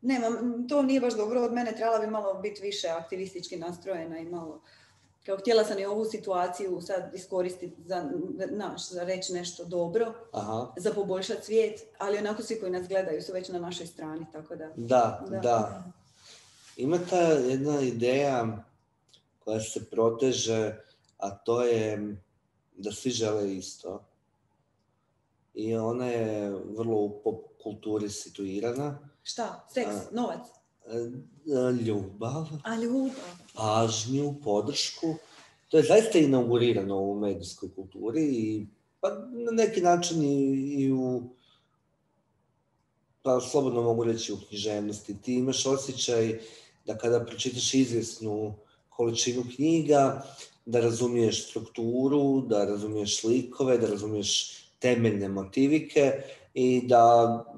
M, to nije baš dobro od mene, trebala bi malo biti više aktivistički nastrojena i malo... Kao htjela sam i ovu situaciju sad iskoristiti za, naš, za reći nešto dobro, Aha. za poboljšati svijet, ali onako svi koji nas gledaju su već na našoj strani, tako da... Da, Da. da. Ima ta jedna ideja koja se proteže, a to je da svi žele isto. I ona je vrlo u pop kulturi situirana. Šta? Seks? Novac? E, e, Ljubav, A ljubav? pažnju, podršku. To je zaista inaugurirano u medijskoj kulturi i pa na neki način i, i u pa slobodno mogu reći u književnosti. Ti imaš osjećaj da kada pročitaš izvjesnu količinu knjiga, da razumiješ strukturu, da razumiješ likove, da razumiješ temeljne motivike i da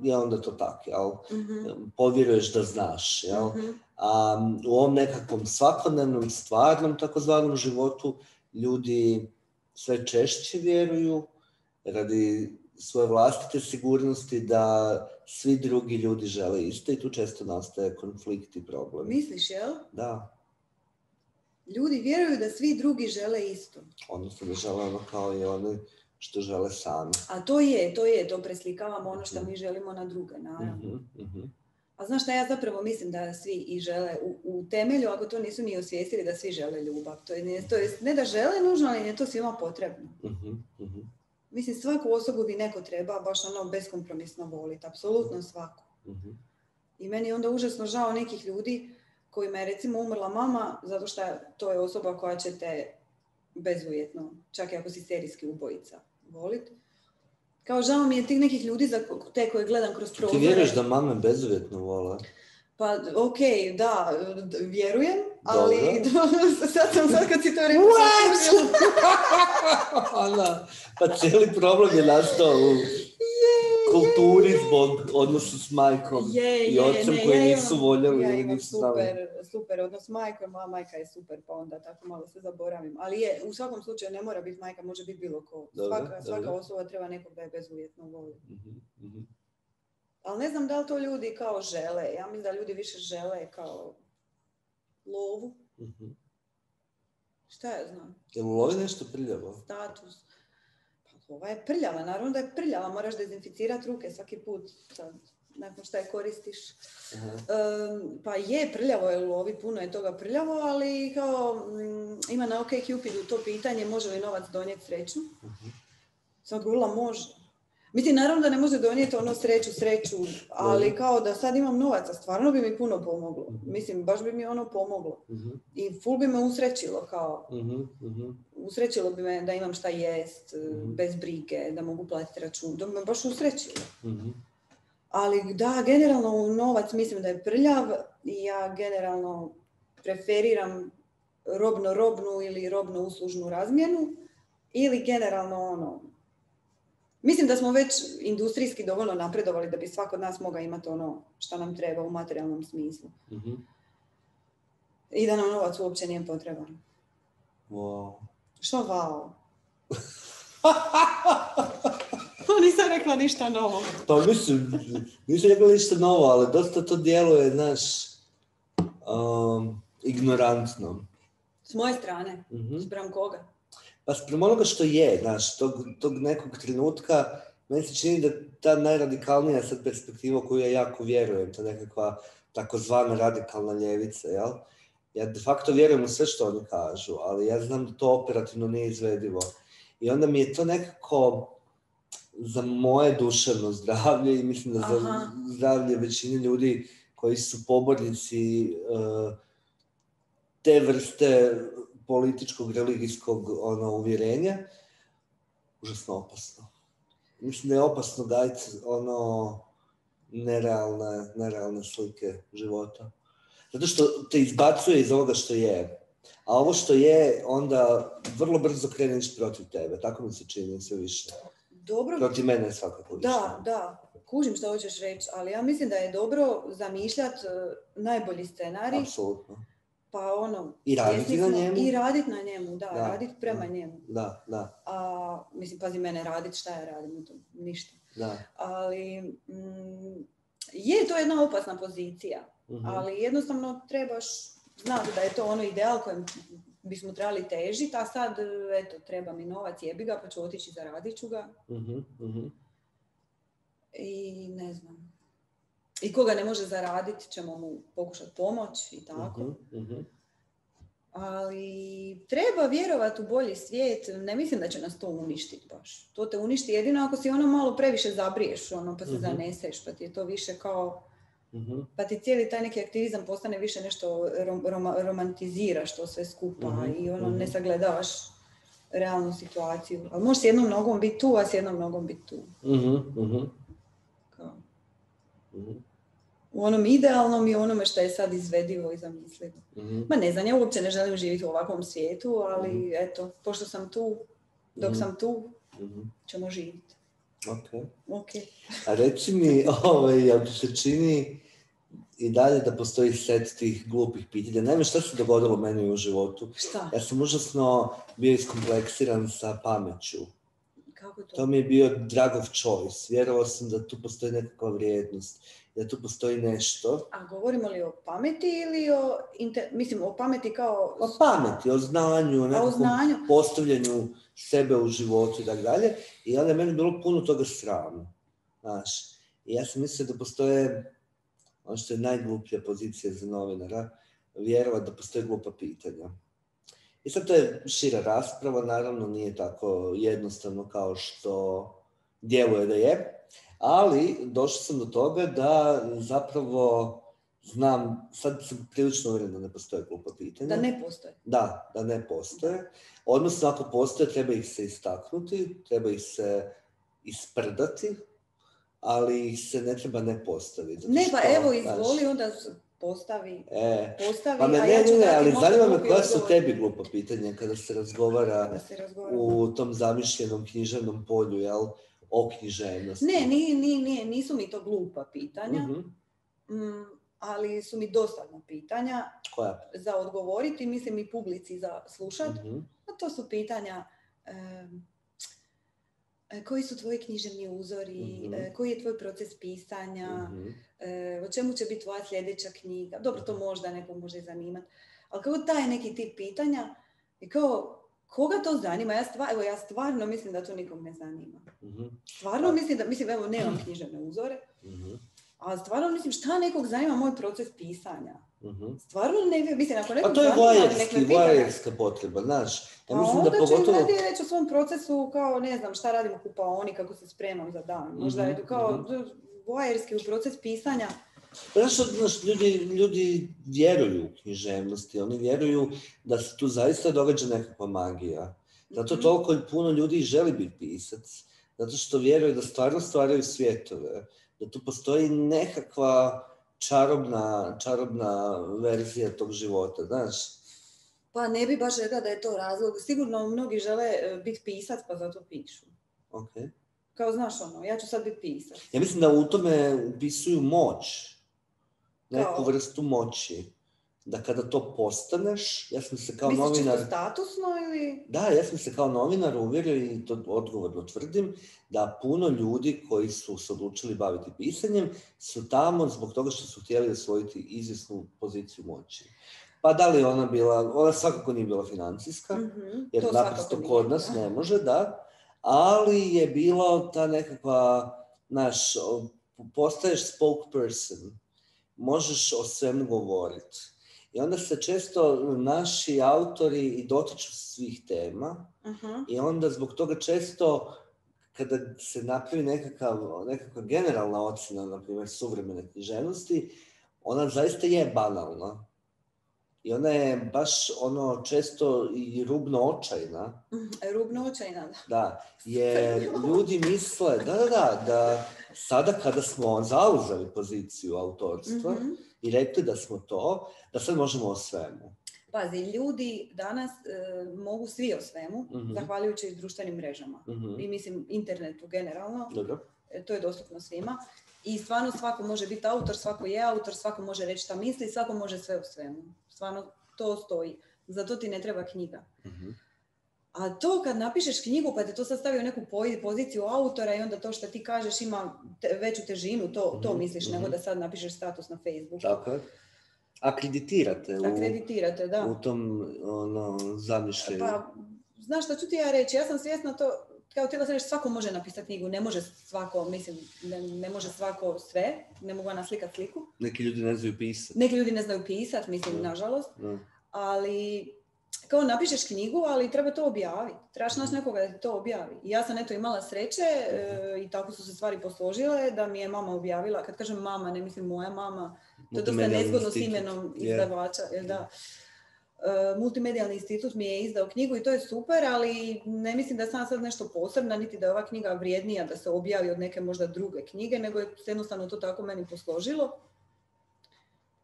je onda to tako, jel? Mhm, Povjeruješ da znaš, jel? mhm. A u ovom nekakvom svakodnevnom, stvarnom takozvanom životu ljudi sve češće vjeruju radi svoje vlastite sigurnosti da svi drugi ljudi žele isto i tu često nastaje konflikt i problem. Misliš, jel? Da, Ljudi vjeruju da svi drugi žele isto. odnosno da žele ono kao i oni što žele sami. A to je, to je, to preslikavamo ono što mi želimo na druge, naravno. Mhm, mhm. A znaš šta ja zapravo mislim da svi i žele u, u temelju, ako to nisu ni osvijestili, da svi žele ljubav. To je, ne, to je ne da žele nužno, ali je to svima potrebno. Mhm, mhm. Mislim, svaku osobu bi neko treba baš ono beskompromisno voliti, apsolutno svaku. Mhm. I meni je onda užasno žao nekih ljudi kojima je recimo umrla mama zato što to je osoba koja će te bezuvjetno, čak i ako si serijski ubojica, volit. Kao žao mi je tih nekih ljudi za te koje gledam kroz Ti prozore. vjeruješ da mame bezuvjetno vole? Pa, ok, da, vjerujem, ali *laughs* sad sam, sad kad si to rekao, skužila. *laughs* da. Pa cijeli problem je nastao u kulturi zbog odnosa s majkom Je, i ocem ne, koji ja nisu voljeli ja ili nisu super, super odnos s majkom, moja majka je super, pa onda tako malo se zaboravim. Ali je, u svakom slučaju ne mora biti majka, može biti bilo ko. Dobro, svaka, svaka osoba treba nekog da je bezuvjetno voli. Mhm, mhm. Ali ne znam da li to ljudi kao žele. Ja mislim da ljudi više žele kao lovu. Mhm. Šta ja znam? Jel lovi nešto prljavo? Status. Ova je prljava, naravno da je prljava. Moraš dezinficirati ruke svaki put. Sad, nakon šta je koristiš. Em, pa je, prljavo je u lovi, puno je toga prljavo, ali kao mm, ima na OK Cupidu to pitanje može li novac donijeti sreću. Mhm. Sam odgovorila može. Mislim, naravno da ne može donijeti ono sreću, sreću, ali kao da sad imam novaca, stvarno bi mi puno pomoglo. Mhm. Mislim, baš bi mi ono pomoglo. Mhm, I ful bi me usrećilo, kao, mhm. usrećilo bi me da imam šta jest, Mhm. bez brige, da mogu platiti račun. To bi me baš usrećilo. Ali da, generalno novac mislim da je prljav i ja generalno preferiram robno-robnu ili robno-uslužnu razmjenu ili generalno ono, mislim da smo već industrijski dovoljno napredovali da bi svako od nas mogao imati ono što nam treba u materijalnom smislu. Mhm. I da nam novac uopće nije potreban. Wow. Što vao? *laughs* Pa nisam rekla ništa novo. Pa mislim, nisam rekao ništa novo, ali dosta to djeluje, znaš, um, ignorantno. S moje strane, Mhm. spram koga? Pa sprem onoga što je, znaš, tog, tog nekog trenutka, meni se čini da ta najradikalnija sad perspektiva koju ja jako vjerujem, ta nekakva takozvana radikalna ljevica, jel? Ja de facto vjerujem u sve što oni kažu, ali ja znam da to operativno nije izvedivo. I onda mi je to nekako za moje duševno zdravlje i mislim da za Aha. zdravlje većine ljudi koji su pobornici eh, te vrste političkog, religijskog ono, uvjerenja, užasno opasno. Mislim da je opasno gajiti ono nerealne, nerealne slike života. Zato što te izbacuje iz ovoga što je. A ovo što je, onda vrlo brzo krene ići protiv tebe. Tako mi se čini sve više. Dobro, Protiv mene svakako više. Da, da, kužim što hoćeš reći, ali ja mislim da je dobro zamišljati najbolji scenarij, Apsolutno. Pa ono... I raditi na njemu. I raditi na njemu, da, Da, raditi prema da. njemu. Da, da, A, mislim, pazi mene raditi, šta ja radim u tom? Ništa. da. Ali, mm, je to jedna opasna pozicija, Mhm. ali jednostavno trebaš znati da je to ono ideal kojem bismo trebali težiti, a sad, eto, treba mi novac, jebi ga, pa ću otići zaradit ću ga. Mhm. i ne znam. I koga ne može zaraditi ćemo mu pokušati pomoći i tako. Mhm. Ali treba vjerovati u bolji svijet. Ne mislim da će nas to uništiti baš. To te uništi jedino ako si ono malo previše zabriješ ono, pa se Mhm. zaneseš, pa ti je to više kao... Pa ti cijeli taj neki aktivizam postane više nešto rom- roma- romantiziraš to sve skupa i ono ne sagledavaš realnu situaciju. Ali možeš s jednom nogom biti tu, a s jednom nogom biti tu. Kao. mhm, u onom idealnom i onome što je sad izvedivo i zamislivo. mhm. Ma ne znam, ja uopće ne želim živjeti u ovakvom svijetu, ali Mhm. eto, pošto sam tu, dok Mhm. sam tu, Mhm. ćemo živjeti. Ok. Ok. A reci mi, *laughs* ovaj, jel ti se čini i dalje da postoji set tih glupih pitanja? Naime, šta se dogodilo meni u životu? Šta? Ja sam užasno bio iskompleksiran sa pameću. Kako to? To mi je bio dragov choice. Vjerovao sam da tu postoji nekakva vrijednost, da tu postoji nešto. A govorimo li o pameti ili o, inte- mislim, o pameti kao... O pameti, o znanju, o nekakvom znanju? postavljanju sebe u životu i tako dalje. I onda je meni bilo puno toga srama. Znaš, i ja sam mislio da postoje, ono što je najgluplja pozicija za novinara, vjerovati da postoje glupa pitanja. I sad to je šira rasprava, naravno nije tako jednostavno kao što djeluje da je, ali došao sam do toga da zapravo znam, sad sam prilično uvjeren da ne postoje glupa pitanja. Da ne postoje. Da, da ne postoje. Odnosno, ako postoje, treba ih se istaknuti, treba ih se isprdati, ali ih se ne treba ne postaviti. Ne, pa evo, izvoli, onda postavi, E, postavi, pa me a ne, ja ću ne, ali zanima me koja su tebi glupa pitanja kada se razgovara Da se razgovaramo. u tom zamišljenom književnom polju, jel? O književnosti? Ne, ni, ni, ni, nisu mi to glupa pitanja, Mhm. mm, ali su mi dosadna pitanja Koja? za odgovoriti, mislim i publici za slušat. Mhm. A to su pitanja e, koji su tvoji književni uzori, Mhm. e, koji je tvoj proces pisanja, Mhm. e, o čemu će biti tvoja sljedeća knjiga. Dobro, to možda nekog može zanimati. Ali kao taj neki tip pitanja i kao koga to zanima? Ja, stva, evo, ja stvarno mislim da to nikog ne zanima. Mhm. Stvarno mislim da, mislim, evo, nemam književne uzore, Mhm. a stvarno mislim šta nekog zanima moj proces pisanja. Mhm. Stvarno ne, mislim, ako nekog A to je voajerska potreba, znaš. Ja Pa mislim da onda će pogotovo... radije reći o svom procesu kao, ne znam, šta radim u kupaoni, kako se spremam za dan. Možda je Mhm, kao voajerski u proces pisanja. Znaš, ljudi, ljudi vjeruju u književnosti, oni vjeruju da se tu zaista događa nekakva magija. Zato Mhm. toliko puno ljudi želi biti pisac. Zato što vjeruju da stvarno stvaraju svjetove. Da tu postoji nekakva čarobna, čarobna verzija tog života, znaš. Pa ne bi baš rekla da je to razlog. Sigurno mnogi žele e, biti pisac pa zato pišu. Ok. Kao znaš ono, ja ću sad biti pisac. Ja mislim da u tome upisuju moć. Neku Kao? vrstu moći. Da kada to postaneš, ja sam se kao Misliš novinar... čisto statusno ili... Da, ja sam se kao novinar uvjerio i to odgovorno tvrdim da puno ljudi koji su se odlučili baviti pisanjem su tamo zbog toga što su htjeli osvojiti izvjesnu poziciju moći. Pa da li ona bila, ona svakako nije bila financijska, Mhm, jer to naprosto kod nas ne može, da, ali je bilo ta nekakva, naš, postaješ spokesperson, možeš o svemu govoriti. I onda se često naši autori i dotiču svih tema Mhm. i onda zbog toga često kada se napravi nekakav, nekakva generalna ocjena, na primjer, suvremene književnosti, ona zaista je banalna. I ona je baš ono često i rubno očajna. Mhm, Rubno očajna, da. Da, jer ljudi misle, da, da, da, da sada kada smo zauzeli poziciju autorstva Mhm. i rekli da smo to, da sad možemo o svemu. Pazi, ljudi danas e, mogu svi o svemu, Mhm. zahvaljujući društvenim mrežama. Mhm. I mislim internetu generalno, Dobro. e, to je dostupno svima. I stvarno svako može biti autor, svako je autor, svako može reći šta misli, svako može sve o svemu. Stvarno to stoji. Zato ti ne treba knjiga. Mhm. A to kad napišeš knjigu pa te to sad stavi u neku po- poziciju autora i onda to što ti kažeš ima te- veću težinu, to, to Mhm, misliš nego mhm. da sad napišeš status na Facebooku. Tako je. Akreditirate u, Akreditirate, da. u tom ono, zamišljaju. Pa, znaš što ću ti ja reći, ja sam svjesna to, kao htjela sam reći, svako može napisati knjigu, ne može svako, mislim, ne, ne može svako sve, ne mogu naslikati sliku. Neki ljudi ne znaju pisati. Neki ljudi ne znaju pisati, mislim, Da. nažalost, Da. ali kao napišeš knjigu, ali treba to objaviti. Trebaš naći nekoga da to objavi. I ja sam eto imala sreće e, i tako su se stvari posložile da mi je mama objavila, kad kažem mama, ne mislim moja mama, to je dosta nezgodno s imenom izdavača. jer Da. E, Multimedijalni institut mi je izdao knjigu i to je super, ali ne mislim da sam sad nešto posebna, niti da je ova knjiga vrijednija da se objavi od neke možda druge knjige, nego je jednostavno to tako meni posložilo.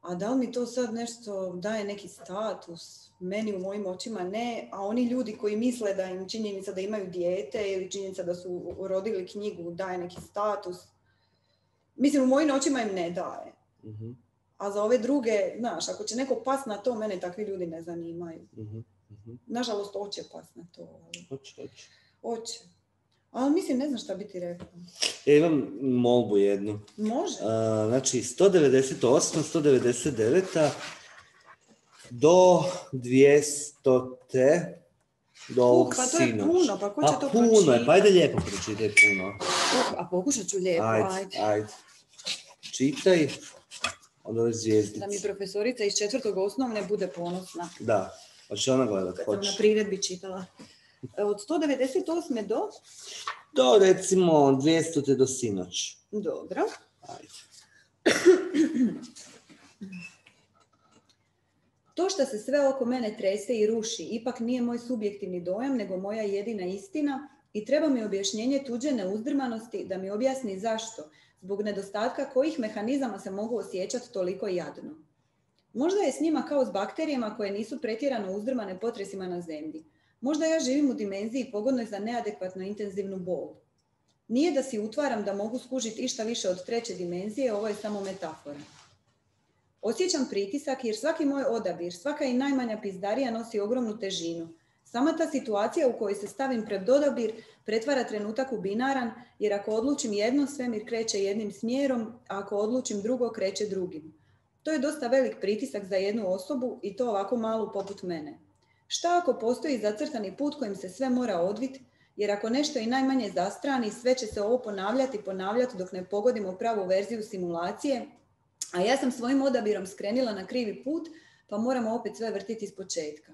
A da li mi to sad nešto daje neki status? Meni u mojim očima ne, a oni ljudi koji misle da im činjenica da imaju dijete ili činjenica da su rodili knjigu daje neki status, mislim u mojim očima im ne daje. Mhm, A za ove druge, znaš, ako će neko pas na to, mene takvi ljudi ne zanimaju. mhm, mhm. Nažalost, hoće pas na to, ali Hoće, hoće. hoće. Ali mislim, ne znam šta bi ti rekla. Ja imam molbu jednu. Može. A, znači, 198, 199 do 200 do ovog pa to je sinoć. puno, pa ko će Pa to puno je, pročitati? pa ajde lijepo pročitaj puno. Uh, a pokušat ću lijepo, Ajde, ajde. ajde. Čitaj od ove zvijezdice. Da mi profesorica iz četvrtog osnovne bude ponosna. Da, hoće ona gledat, Kad sam na priredbi čitala. E, Od 198. do? Do recimo 200 te do sinoć. Dobro. Ajde. To što se sve oko mene trese i ruši ipak nije moj subjektivni dojam, nego moja jedina istina i treba mi objašnjenje tuđe neuzdrmanosti da mi objasni zašto, zbog nedostatka kojih mehanizama se mogu osjećati toliko jadno. Možda je s njima kao s bakterijama koje nisu pretjerano uzdrmane potresima na zemlji. Možda ja živim u dimenziji pogodnoj za neadekvatno intenzivnu bol. Nije da si utvaram da mogu skužiti išta više od treće dimenzije, ovo je samo metafora. Osjećam pritisak jer svaki moj odabir, svaka i najmanja pizdarija nosi ogromnu težinu. Sama ta situacija u kojoj se stavim pred odabir pretvara trenutak u binaran, jer ako odlučim jedno, svemir kreće jednim smjerom, a ako odlučim drugo, kreće drugim. To je dosta velik pritisak za jednu osobu i to ovako malu poput mene. Šta ako postoji zacrtani put kojim se sve mora odviti, jer ako nešto i najmanje zastrani, sve će se ovo ponavljati i ponavljati dok ne pogodimo pravu verziju simulacije, a ja sam svojim odabirom skrenila na krivi put, pa moramo opet sve vrtiti iz početka.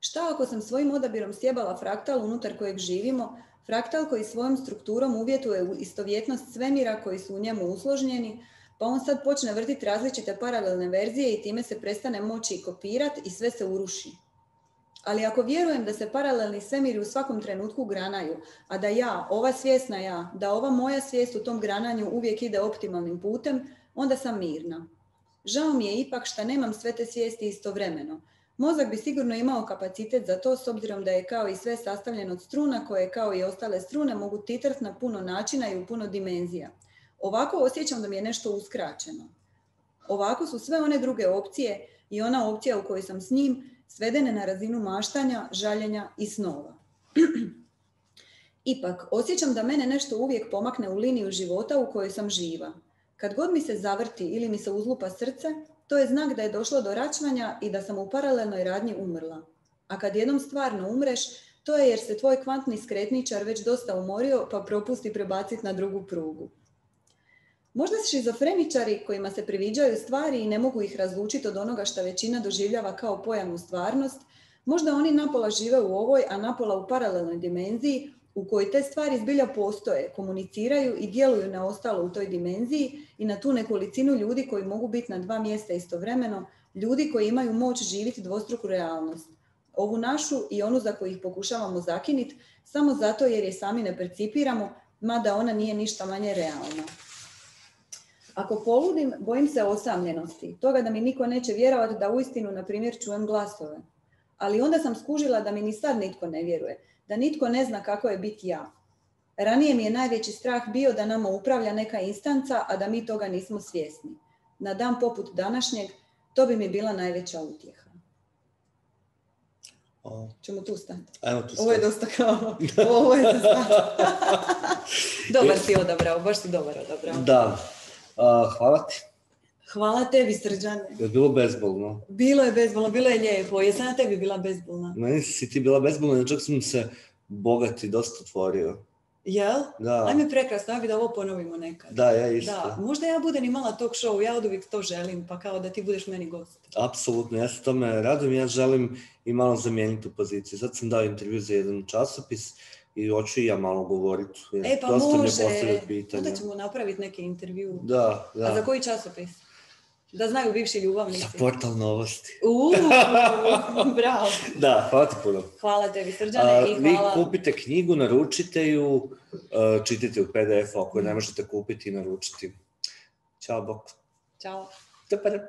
Šta ako sam svojim odabirom sjebala fraktal unutar kojeg živimo, fraktal koji svojom strukturom uvjetuje istovjetnost svemira koji su u njemu usložnjeni, pa on sad počne vrtiti različite paralelne verzije i time se prestane moći kopirati i sve se uruši. Ali ako vjerujem da se paralelni svemiri u svakom trenutku granaju, a da ja, ova svjesna ja, da ova moja svijest u tom grananju uvijek ide optimalnim putem, onda sam mirna. Žao mi je ipak što nemam sve te svijesti istovremeno. Mozak bi sigurno imao kapacitet za to s obzirom da je kao i sve sastavljeno od struna koje kao i ostale strune mogu titrati na puno načina i u puno dimenzija. Ovako osjećam da mi je nešto uskraćeno. Ovako su sve one druge opcije i ona opcija u kojoj sam s njim svedene na razinu maštanja, žaljenja i snova. *clears throat* Ipak, osjećam da mene nešto uvijek pomakne u liniju života u kojoj sam živa. Kad god mi se zavrti ili mi se uzlupa srce, to je znak da je došlo do račvanja i da sam u paralelnoj radnji umrla. A kad jednom stvarno umreš, to je jer se tvoj kvantni skretničar već dosta umorio pa propusti prebaciti na drugu prugu. Možda šizofreničari kojima se priviđaju stvari i ne mogu ih razlučiti od onoga što većina doživljava kao pojavnu stvarnost, možda oni napola žive u ovoj, a napola u paralelnoj dimenziji u kojoj te stvari zbilja postoje, komuniciraju i djeluju na ostalo u toj dimenziji i na tu nekolicinu ljudi koji mogu biti na dva mjesta istovremeno, ljudi koji imaju moć živjeti dvostruku realnost. Ovu našu i onu za koju ih pokušavamo zakiniti, samo zato jer je sami ne percipiramo, mada ona nije ništa manje realna. Ako poludim, bojim se osamljenosti, toga da mi niko neće vjerovati da uistinu, na primjer, čujem glasove. Ali onda sam skužila da mi ni sad nitko ne vjeruje, da nitko ne zna kako je biti ja. Ranije mi je najveći strah bio da nama upravlja neka instanca, a da mi toga nismo svjesni. Na dan poput današnjeg, to bi mi bila najveća utjeha. O, Ćemo tu stati. Ajmo tu Ovo je dosta kao... Ovo je dosta... *laughs* dobar si odabrao, baš si dobar odabrao. Da. A, hvala ti. Hvala tebi, Srđane. Je bilo bezbolno? Bilo je bezbolno, bilo je lijepo. Jesam na tebi bila bezbolna? Meni si ti bila bezbolna, čak sam se bogati dosta otvorio. Jel? Da, Ajme prekrasno, ja bi da ovo ponovimo nekad. da, ja isto. Da, možda ja budem imala talk show, ja od uvijek to želim, pa kao da ti budeš meni gost. Apsolutno, ja se tome radujem, ja želim i malo zamijeniti tu poziciju. Sad sam dao intervju za jedan časopis i hoću i ja malo govoriti. E pa dosta može, onda ćemo napraviti neki intervju. Da, da. A za koji časopis? Da znaju bivši ljubavnici. Za portal novosti. Uuu, *laughs* bravo. Da, hvala ti puno. Hvala tebi, Srđane, A, i vi hvala... kupite knjigu, naručite ju, a, čitajte u PDF-u, ako ne možete kupiti, naručiti. Ćao, bok. Ćao. Dobar.